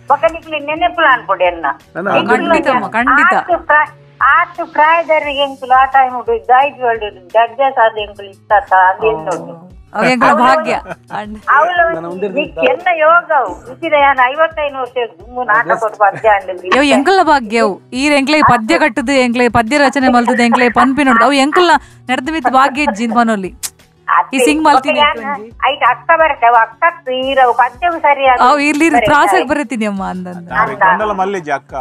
ಪಕ್ಕ ನಿಖಿಲಿ ನೆನೆಪುಲ ಅನ್ಕೊಡಿ ಎನ್ನ ನನ್ನ ಖಂಡಿತ ಅಮ್ಮ ಖಂಡಿತ ಆತು ಪ್ರಾ- ಆತು ಪ್ರಾಯದವರಿಗೆ ಎಂಕುಲು ಆ ಟೈಮ್ ಗೈಡ್ ವರ್ಲ್ಡ್ ಜಡ್ಜ ಆದ ಎಂಕುಲು ಇಷ್ಟ ಅದೇನು ನೋಡಿ ಅವ ಭಾಗ್ಯ? ಎನ್ನ ಯೋಗವು? ಇಸಿದ ದಯಾನ ಐವತ್ತೈದು ವರ್ಷ ನಾಟಕ ಕೊಟ್ಟು ಪದ್ಯ ಅವ್ ಎಂಕಲ್ನ ಭಾಗ್ಯವು ಈ ಎಂಕ್ಲೆ ಪದ್ಯ ಕಟ್ಟದು ಎಂಕ್ಲೆ ಪದ್ಯ ರಚನೆ ಮಲ್ತದ ಎಂಕ್ಲೆ ಪನ್ಪಿ ನೋಡ್ದು. ಅವು ಎಂಕಲ್ನ ನಡೆದ ಮಿತ್ ಭಾಗ್ಯ ಇಜ್ಜಿನ್ ಮನೋಲಿ ಈ ಸಿಂಗ್ ಅಕ್ಕ ಪದ್ಯವು ಅವು ಬರೀತೀನಿ ಅಮ್ಮ ಅಂದಂದ ಮಲ್ಲಿಜಿ ಅಕ್ಕ.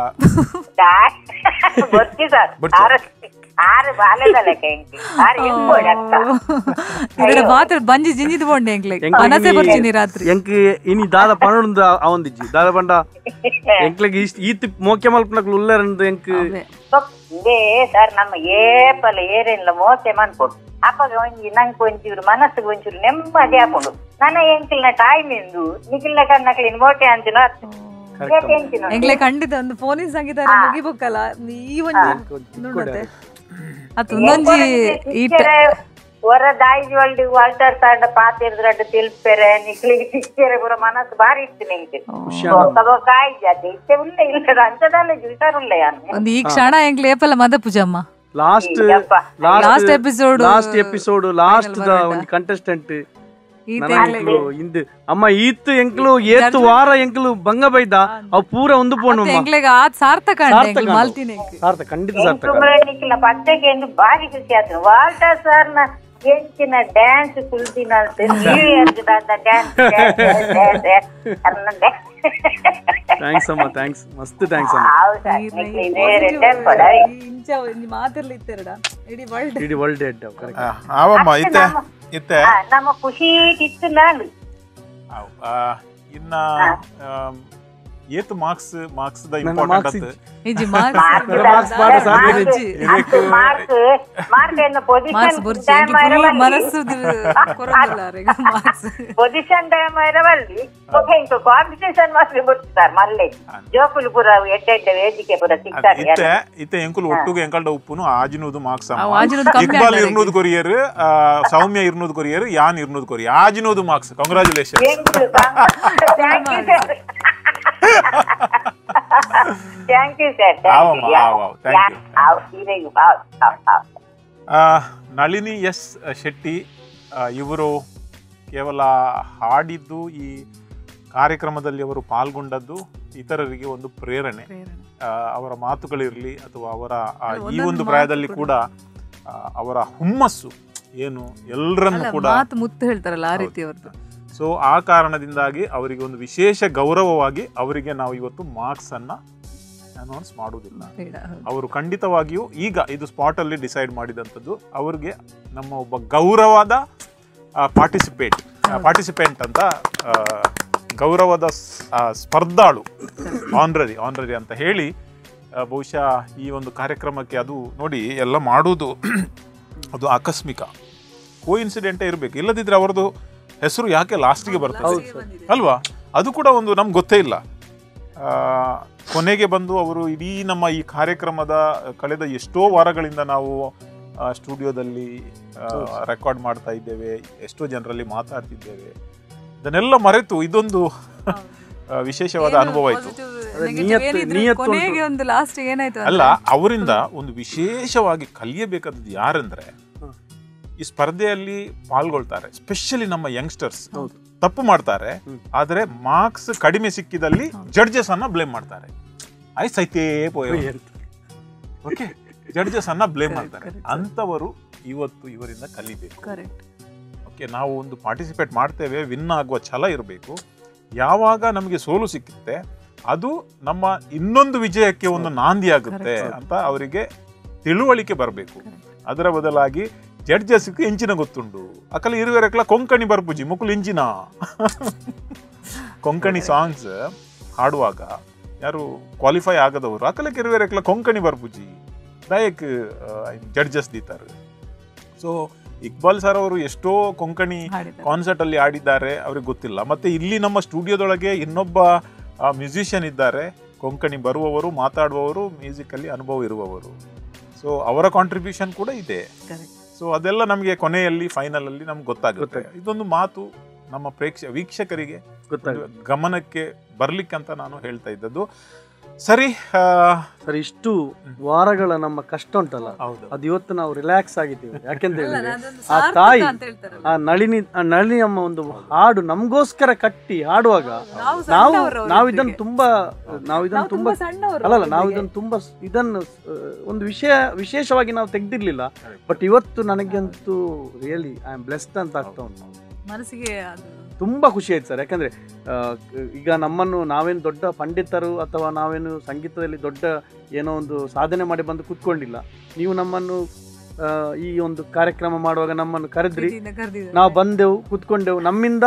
ಸರ್. ಆರು ಆರು ಎಂಬೋಡಿ ಅಕ್ಕ. ಮಾತ್ರ ಬಂಜಿ ಜಿಂಜಿದ್ ಬೋಂಡೆ ಎಂಕ್ಲೆ ಎಂಕ್ಲೆಗ್ ಮನಸ್ಸೇ ಇನಿ- ರಾತ್ರಿ. ಎಂಕ್ ಇನಿ ದಾದ ಪಣಂದ ಅವಂದಿಜ್ಜಿ. ದಾದ ಪಂಡ ಎಂಕ್ಲೆಗ್ ಈ ಈತ್ ಮೋಕೆ ಮಲ್ಪನಕ್ಲು ಉಲ್ಲರ್ ಎಂಕ್. ಇದೇ ಸರ್ ನಮ್ಮ ಏಪಲ ಏರೇನಿಲ್ಲ ಮೋಸೆ ಮನ್ಕೊಡು ಅಪ್ಪಾಗ ಒಂಜಿ ನಂಗೆ ಒಂಚೂರು ಮನಸ್ಸಿಗೆ ಒಂಚೂರು ನೆಮ್ಮದಿ ಹಾಕೊಂಡು ನನ್ನ ಎಂಕಿಲ್ನ ಟೈಮ್ ಎಂದು ನಿಖಿಲ್ನ ಕಣ್ಣಕ್ಲಿನ ಮೋಟೆ ಅಂತಿನ ಎಂಕ್ಲೆ ಖಂಡಿತ ಒಂದು ಫೋನಿನ ಸಂಗೀತ ಮುಗಿಬೇಕಲ್ಲ ಈ ಒಂಜಿ ನೋಡತ್ತೆ. ಅದು ಒಂದೊಂಜಿ ಈಟ್ ಹೊರ ದಾಯಿಜಿ ಒಳ್ಳಿ ವಾಲ್ಟರ್ ತಾಂಡ ಪಾತಿರ್ದ್ರಡ್ಡು ತಿಲ್ಪೆರೆ ನಿಕ್ಲಿಗೆ ಸಿಕ್ಕರೆ ಪೂರ ಮನಸ್ಸು ಬಾರಿ ಇತ್ತು ನಿಂಗೆ ಕಾಯಿ ಜಾತಿ ಇಷ್ಟೇ ಉಳ್ಳೆ ಇಲ್ಲ ಅಂಚದಲ್ಲ ಜುಲ್ಟಾರುಳ್ಳ ಯಾನು ಒಂದು ಈ ಕ್ಷಣ ಎಂಕ್ಲೆ ಏಪಲ್ಲ ಮದ ಪೂಜಮ್ಮ ಲಾಸ್ಟ್ ಯಪ್ಪ. Last Last episode. Last episode last the ಒಂದು ಕಂಟೆಸ್ಟೆಂಟ್ ಈತ ನನಂಕ್ಲು ಇಂದು ಅಮ್ಮ ಈತ್ ಎಂಕ್ಲು ಏತ್ ವಾರ ಎಂಕ್ಲು ಬಂಗ ಬೈದ ಅವ್ ಪೂರ ಒಂದು ಪೋಣ್ ಅಮ್ಮ ಎಂಕ್ಲೆಗ ಆದ್ ಸಾರ್ಥಕ ಅಂಡೆ ಸಾರ್ಥಕ ಎಂಕ್ಲೆ ಮಾಲ್ತೀನಿ ಎಂಕ್ ಸಾರ್ಥಕ ಖಂಡಿತ ಸಾರ್ಥಕ ಸುಬ್ರಹ್ಮಣ್ಯಕ್ಕಿನ ಪದ್ಯಕ್ಕೆ ಎಂದು ಬಾರಿ ಖುಷಿ ಆಯ್ತು ವಾಲ್ಟರ್ ಸರ್ನ ಹೆಚ್ಚಿನ ಡ್ಯಾನ್ಸ್ ಕುಲ್ತಿನ ನ್ಯೂ ಇಯರ್ ಡ್ಯಾನ್ಸ್ ಥ್ಯಾಂಕ್ಸ್ ಅಮ್ಮ ಥ್ಯಾಂಕ್ಸ್ ಮಸ್ತ್ ಥ್ಯಾಂಕ್ಸ್ ಅಮ್ಮ. ಮಾತಿರ್ಲಿ ಇತ್ತೆರಡ ಇಡೀ ವರ್ಲ್ಡ್ ಇಡೀ ವರ್ಲ್ಡ್ ಆ, ಆವಮ್ಮ ಇತ್ತೆ ಇತ್ತೆ. ನಮ್ಮ ಖುಷಿ ಇತ್ತು ನಾನು. ಇನ್ನ ಏತು ಮಾರ್ಕ್ಸ್ ಮಾರ್ಕ್ಸ್ ದ ನನ್ನ ಇಂಪಾರ್ಟೆಂಟ್ marks ಅಂತ ಇಜ್ಜಿ ಮಾರ್ಕ್ಸ್ marks. ಮಾಡು ಸಾಕು ಇಜ್ಜಿ. ಮಾರ್ಕ್ ಮಾರ್ಕ್ ಏನು ಮಾರ್ಕ್ಸ್ ಪೊಸಿಷನ್ ಬರ್ಚಿ ಎಂಕ್ಲೆ full ಮನಸ್ಸು ಕೊರಲ್ಲ ಮಾರ್ಕ್ಸ್ ಪೊಸಿಷನ್ ಟೈಮ್ ಇರವಲ್ಲಿ ಇಂಟು ಕಾಂಪಿಟೇಷನ್ ಮಾತ್ರ ಬಿಡ್ತಾರೆ ಮಲ್ಲೆ ಜೋಕುಲು ಪುರ ಎಡ್ಡೆಡ್ಡೆ ವೇದಿಕೆ ಪುರ ಅದ್ ಸಿಗ್ತಾರೆ ಇತ್ತೆ ಇತ್ತೆ ಎಂಕುಲು ಒಟ್ಟುಗೆ ಎಂಕಲ್ಡ ಉಪ್ಪುನು ಆಜಿನೂದು ಮಾರ್ಕ್ಸ್ ಅವು ಆಜಿನೂದು ಕಮ್ಮಿ ಇಕ್ಬಾಲ್ ಆಗ್ತದೆ. ಇರ್ನೂದು ಕೊರಿಯರ್ ಆ, ಸೌಮ್ಯ ಇರ್ನೂದು ಕೊರಿಯರ್ ಯಾನ್ ಇರ್ನೂದು ಕೊರಿಯರ್ ಆಜಿನೂದು marks congratulation thank you sir thank you sir thank you. Nalini S Shetty ಇವರು ಕೇವಲ ಹಾಡಿದ್ದು ಈ ಕಾರ್ಯಕ್ರಮದಲ್ಲಿ ಅವರು ಪಾಲ್ಗೊಂಡದ್ದು ಇತರರಿಗೆ ಒಂದು ಪ್ರೇರಣೆ. ಆ, ಅವರ ಮಾತುಗಳಿರಲಿ ಅಥವಾ ಅವರ ಆ, ಈ ಒಂದು ಪ್ರಾಯದಲ್ಲಿ ಕೂಡ ಅವರ ಹುಮ್ಮಸ್ಸು ಏನು ಎಲ್ಲರನ್ನು ಕೂಡ ಮಾತು ಮುತ್ತು ಹೇಳ್ತಾರಲ್ಲ ಆ ರೀತಿ ಅವ್ರದ್ದು. ಸೊ ಆ ಕಾರಣದಿಂದಾಗಿ ಅವರಿಗೆ ಒಂದು ವಿಶೇಷ ಗೌರವವಾಗಿ ಅವರಿಗೆ ನಾವು ಇವತ್ತು ಮಾರ್ಕ್ಸ್ ಅನ್ನ ಅನೌನ್ಸ್ ಮಾಡುವುದಿಲ್ಲ. ಅವರು ಖಂಡಿತವಾಗಿಯೂ ಈಗ ಇದು ಸ್ಪಾಟ್ ಅಲ್ಲಿ ಡಿಸೈಡ್ ಮಾಡಿದಂಥದ್ದು ಅವರಿಗೆ ನಮ್ಮ ಒಬ್ಬ ಗೌರವದ ಪಾರ್ಟಿಸಿಪೇಟ್ ಪಾರ್ಟಿಸಿಪೆಂಟ್ ಅಂತ ಗೌರವದ ಸ್ಪರ್ಧಾಳು ಆನ್ರರಿ ಆನ್ರರಿ ಅಂತ ಹೇಳಿ ಬಹುಶಃ ಈ ಒಂದು ಕಾರ್ಯಕ್ರಮಕ್ಕೆ ಅದು ನೋಡಿ ಎಲ್ಲ ಮಾಡುವುದು ಅದು ಆಕಸ್ಮಿಕ. ಕೋ ಇನ್ಸಿಡೆಂಟೇ ಇರಬೇಕು. ಇಲ್ಲದಿದ್ದರೆ ಅವರದು ಹೆಸರು ಯಾಕೆ ಲಾಸ್ಟಿಗೆ ಬರ್ತದೆ? ಅಲ್ವಾ? ಅದು ಕೂಡ ಒಂದು ನಮ್ಗೆ ಗೊತ್ತೇ ಇಲ್ಲ. ಕೊನೆಗೆ ಬಂದು ಅವರು ಇಡೀ ನಮ್ಮ ಈ ಕಾರ್ಯಕ್ರಮದ ಕಳೆದ ಎಷ್ಟೋ ವಾರಗಳಿಂದ ನಾವು ಸ್ಟುಡಿಯೋದಲ್ಲಿ ರೆಕಾರ್ಡ್ ಮಾಡ್ತಾ ಇದ್ದೇವೆ ಎಷ್ಟೋ ಜನರಲ್ಲಿ ಮಾತಾಡ್ತಿದ್ದೇವೆ. ಇದನ್ನೆಲ್ಲ ಮರೆತು ಇದೊಂದು ವಿಶೇಷವಾದ ಅನುಭವ ಆಯಿತು. ಅಲ್ಲ ಅವರಿಂದ ಒಂದು ವಿಶೇಷವಾಗಿ ಕಲಿಯಬೇಕಾದದ್ದು ಯಾರೆಂದ್ರೆ ಈ ಸ್ಪರ್ಧೆಯಲ್ಲಿ ಪಾಲ್ಗೊಳ್ತಾರೆ ಸ್ಪೆಷಲಿ ನಮ್ಮ ಯಂಗ್ಸ್ಟರ್ಸ್ ತಪ್ಪು ಮಾಡ್ತಾರೆ ಆದರೆ ಮಾರ್ಕ್ಸ್ ಕಡಿಮೆ ಸಿಕ್ಕಿದಲ್ಲಿ ಜಡ್ಜಸ್ ಅನ್ನ ಬ್ಲೇಮ್ ಮಾಡ್ತಾರೆ. ಐ ಸೈತೇ ಓಕೆ ಜಡ್ಜಸ್ ಅನ್ನ ಬ್ಲೇಮ್ ಮಾಡ್ತಾರೆ. ಅಂತವರು ಇವತ್ತು ಇವರಿಂದ ಕಲಿಬೇಕು. ಓಕೆ ನಾವು ಒಂದು ಪಾರ್ಟಿಸಿಪೇಟ್ ಮಾಡ್ತೇವೆ ವಿನ್ ಆಗುವ ಛಲ ಇರಬೇಕು. ಯಾವಾಗ ನಮಗೆ ಸೋಲು ಸಿಕ್ಕುತ್ತೆ ಅದು ನಮ್ಮ ಇನ್ನೊಂದು ವಿಜಯಕ್ಕೆ ಒಂದು ನಾಂದಿ ಆಗುತ್ತೆ ಅಂತ ಅವರಿಗೆ ತಿಳುವಳಿಕೆ ಬರಬೇಕು. ಅದರ ಬದಲಾಗಿ ಜಡ್ಜಸ್ಗೆ ಇಂಚಿನ ಗೊತ್ತುಂಡು ಅಕಲ ಇರುವೆರಕ್ಲ ಕೊಂಕಣಿ ಬರ್ಪುಜಿ ಮುಕುಲು ಇಂಚಿನ? ಕೊಂಕಣಿ ಸಾಂಗ್ಸ್ ಹಾಡುವಾಗ ಯಾರು ಕ್ವಾಲಿಫೈ ಆಗದವರು ಅಕಲಕ್ಕೆ ಇರುವೆರಕ್ಲ ಕೊಂಕಣಿ ಬರ್ಪುಜಿ. ದಾಯಕ್ ಜಡ್ಜಸ್ ದೀತಾರೆ. ಸೊ ಇಕ್ಬಾಲ್ ಸರ್ ಅವರು ಎಷ್ಟೋ ಕೊಂಕಣಿ. ಕಾನ್ಸರ್ಟ್ ಅಲ್ಲಿ ಆಡಿದ್ದಾರೆ ಅವ್ರಿಗೆ ಗೊತ್ತಿಲ್ಲ. ಮತ್ತೆ ಇಲ್ಲಿ ನಮ್ಮ ಸ್ಟುಡಿಯೋದೊಳಗೆ ಇನ್ನೊಬ್ಬ ಮ್ಯೂಸಿಷಿಯನ್ ಇದ್ದಾರೆ. ಕೊಂಕಣಿ ಬರುವವರು ಮಾತಾಡುವವರು ಮ್ಯೂಸಿಕಲ್ಲಿ ಅನುಭವ ಇರುವವರು. ಸೊ ಅವರ ಕಾಂಟ್ರಿಬ್ಯೂಷನ್ ಕೂಡ ಇದೆ. ಸೊ ಅದೆಲ್ಲ ನಮಗೆ ಕೊನೆಯಲ್ಲಿ ಫೈನಲ್ ಅಲ್ಲಿ ನಮ್ಗೆ ಗೊತ್ತಾಗುತ್ತೆ. ಇದೊಂದು ಮಾತು ನಮ್ಮ ಪ್ರೇಕ್ಷ ವೀಕ್ಷಕರಿಗೆ ಗಮನಕ್ಕೆ ಬರ್ಲಿಕ್ಕೆ ಅಂತ ನಾನು ಹೇಳ್ತಾ ಇದ್ದದ್ದು. ಸರಿ ಸರಿ ಇಷ್ಟು ವಾರಗಳ ನಮ್ಮ ಕಷ್ಟ ಉಂಟಲ್ಲ ಹೌದು. ಅದು ಇವತ್ತು ನಾವು ರಿಲ್ಯಾಕ್ಸ್ ಆಗಿದ್ದೀವಿ. ಯಾಕೆಂತ ಅಂತ ಹೇಳಿದ್ರೆ ಆ ತಾಯಿ. ಆ ನಳಿನಿ ಆ ನಳಿನಿ ಅಮ್ಮ ಒಂದು ಹಾಡು ನಮಗೋಸ್ಕರ ಕಟ್ಟಿ ಹಾಡುವಾಗ ನಾವು ನಾವು ಇದನ್ನು. ತುಂಬಾ ನಾವು ಇದನ್ನು ತುಂಬಾ ಅಲ್ಲಲ್ಲ ನಾವು ಇದನ್ನು ತುಂಬಾ ಇದನ್ನು ಒಂದು ವಿಷಯ ವಿಶೇಷವಾಗಿ ನಾವು ತೆಗ್ದಿರ್ಲಿಲ್ಲ. ಬಟ್ ಇವತ್ತು ನನಗಂತೂ ರಿಯಲಿ ಐ ಆಮ್ ಬ್ಲೆಸ್ಡ್ ಅಂತ ಆಗ್ತಾ ಉಂಟು. ಮನಸ್ಸಿಗೆ ಅದು ತುಂಬಾ ಖುಷಿ ಆಯ್ತು ಸರ್. ಯಾಕಂದ್ರೆ ಈಗ ನಮ್ಮನ್ನು ನಾವೇನು ದೊಡ್ಡ ಪಂಡಿತರು ಅಥವಾ ನಾವೇನು ಸಂಗೀತದಲ್ಲಿ ದೊಡ್ಡ ಏನೋ ಒಂದು ಸಾಧನೆ ಮಾಡಿ ಬಂದು ಕೂತ್ಕೊಂಡಿಲ್ಲ. ನೀವು ನಮ್ಮನ್ನು ಈ ಒಂದು ಕಾರ್ಯಕ್ರಮ ಮಾಡುವಾಗ ನಮ್ಮನ್ನು ಕರೆದ್ರಿ. ನಾವು ಬಂದೆವು ಕೂತ್ಕೊಂಡೆವು. ನಮ್ಮಿಂದ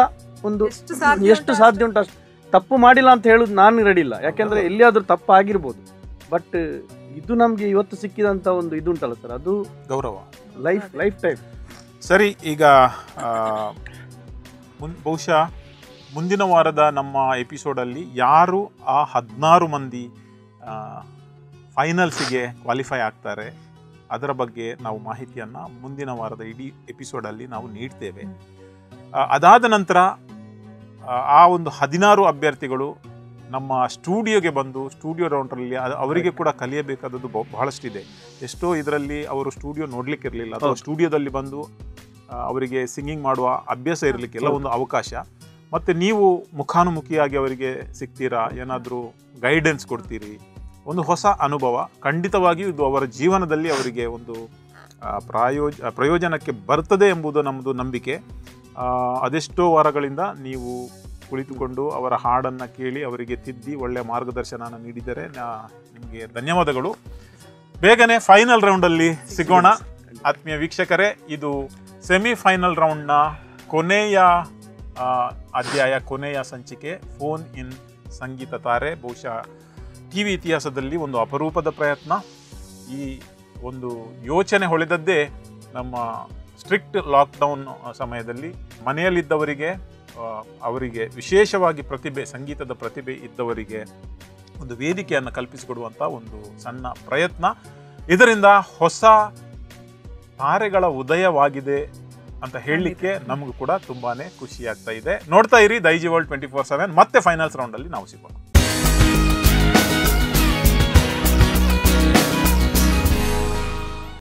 ಒಂದು ಎಷ್ಟು ಸಾಧ್ಯ ಉಂಟು ಅಷ್ಟು ತಪ್ಪು ಮಾಡಿಲ್ಲ ಅಂತ ಹೇಳುದು ನಾನು ರೆಡಿ ಇಲ್ಲ ಯಾಕೆಂದರೆ ಎಲ್ಲಿಯಾದ್ರೂ ತಪ್ಪು ಆಗಿರ್ಬೋದು ಬಟ್ ಇದು ನಮಗೆ ಇವತ್ತು ಸಿಕ್ಕಿದಂತ ಒಂದು ಇದು ಉಂಟಲ್ಲ ಸರ್. ಅದು ಗೌರವ. Life life time. ಸರಿ ಈಗ ಮುನ್ ಬಹುಶಃ ಮುಂದಿನ ವಾರದ ನಮ್ಮ ಎಪಿಸೋಡಲ್ಲಿ ಯಾರು ಆ ಹದಿನಾರು ಮಂದಿ ಫೈನಲ್ಸಿಗೆ ಕ್ವಾಲಿಫೈ ಆಗ್ತಾರೆ ಅದರ ಬಗ್ಗೆ ನಾವು ಮಾಹಿತಿಯನ್ನು ಮುಂದಿನ ವಾರದ ಇಡೀ ಎಪಿಸೋಡಲ್ಲಿ ನಾವು ನೀಡ್ತೇವೆ ಅದಾದ ನಂತರ ಆ, ಒಂದು ಹದಿನಾರು ಅಭ್ಯರ್ಥಿಗಳು ನಮ್ಮ ಸ್ಟುಡಿಯೋಗೆ ಬಂದು ಸ್ಟುಡಿಯೋ ರೌಂಡ್ರಲ್ಲಿ ಅವರಿಗೆ ಕೂಡ ಕಲಿಯಬೇಕಾದದ್ದು ಬಹಳಷ್ಟಿದೆ ಎಷ್ಟೋ ಇದರಲ್ಲಿ ಅವರು ಸ್ಟುಡಿಯೋ ನೋಡಲಿಕ್ಕಿರಲಿಲ್ಲ ಅಥವಾ. ಸ್ಟುಡಿಯೋದಲ್ಲಿ ಬಂದು ಅವರಿಗೆ ಸಿಂಗಿಂಗ್ ಮಾಡುವ ಅಭ್ಯಾಸ ಇರಲಿಕ್ಕೆಲ್ಲ ಒಂದು ಅವಕಾಶ. ಮತ್ತು ನೀವು ಮುಖಾನುಮುಖಿಯಾಗಿ ಅವರಿಗೆ ಸಿಗ್ತೀರಾ? ಏನಾದರೂ ಗೈಡೆನ್ಸ್ ಕೊಡ್ತೀರಿ? ಒಂದು ಹೊಸ ಅನುಭವ. ಖಂಡಿತವಾಗಿಯೂ ಇದು ಅವರ ಜೀವನದಲ್ಲಿ ಅವರಿಗೆ ಒಂದು ಪ್ರಾಯೋಜ ಪ್ರಯೋಜನಕ್ಕೆ ಬರ್ತದೆ ಎಂಬುದು ನಮ್ಮದು ನಂಬಿಕೆ. ಅದೆಷ್ಟೋ ವಾರಗಳಿಂದ ನೀವು ಕುಳಿತುಕೊಂಡು ಅವರ ಹಾಡನ್ನು ಕೇಳಿ ಅವರಿಗೆ ತಿದ್ದಿ ಒಳ್ಳೆಯ ಮಾರ್ಗದರ್ಶನ ನೀಡಿದರೆ ನಾ- ನಿಮಗೆ ಧನ್ಯವಾದಗಳು. ಬೇಗನೆ ಫೈನಲ್ ರೌಂಡಲ್ಲಿ ಸಿಗೋಣ. ಆತ್ಮೀಯ ವೀಕ್ಷಕರೇ ಇದು ಸೆಮಿಫೈನಲ್ ರೌಂಡ್ನ ಕೊನೆಯ ಅಧ್ಯಾಯ, ಕೊನೆಯ ಸಂಚಿಕೆ ಫೋನ್ ಇನ್ ಸಂಗೀತ ತಾರೆ. ಬಹುಶಃ ಟಿ ವಿ ಇತಿಹಾಸದಲ್ಲಿ ಒಂದು ಅಪರೂಪದ ಪ್ರಯತ್ನ. ಈ ಒಂದು ಯೋಚನೆ ಹೊಳೆದದ್ದೇ ನಮ್ಮ ಸ್ಟ್ರಿಕ್ಟ್ ಲಾಕ್ಡೌನ್ ಸಮಯದಲ್ಲಿ ಮನೆಯಲ್ಲಿದ್ದವರಿಗೆ ಅವರಿಗೆ ವಿಶೇಷವಾಗಿ ಪ್ರತಿಭೆ, ಸಂಗೀತದ ಪ್ರತಿಭೆ ಇದ್ದವರಿಗೆ ಒಂದು ವೇದಿಕೆಯನ್ನು ಕಲ್ಪಿಸಿಕೊಡುವಂಥ ಒಂದು ಸಣ್ಣ ಪ್ರಯತ್ನ. ಇದರಿಂದ ಹೊಸ ತಾರೆಗಳ ಉದಯವಾಗಿದೆ ಅಂತ ಹೇಳಲಿಕ್ಕೆ ನಮಗೂ ಕೂಡ ತುಂಬಾ ಖುಷಿ ಆಗ್ತಾ ಇದೆ. ನೋಡ್ತಾ ಇರಿ Daiji world twenty four seven ಮತ್ತೆ ಫೈನಲ್ಸ್ ರೌಂಡಲ್ಲಿ ನಾವು ಸಿಗೋಣ.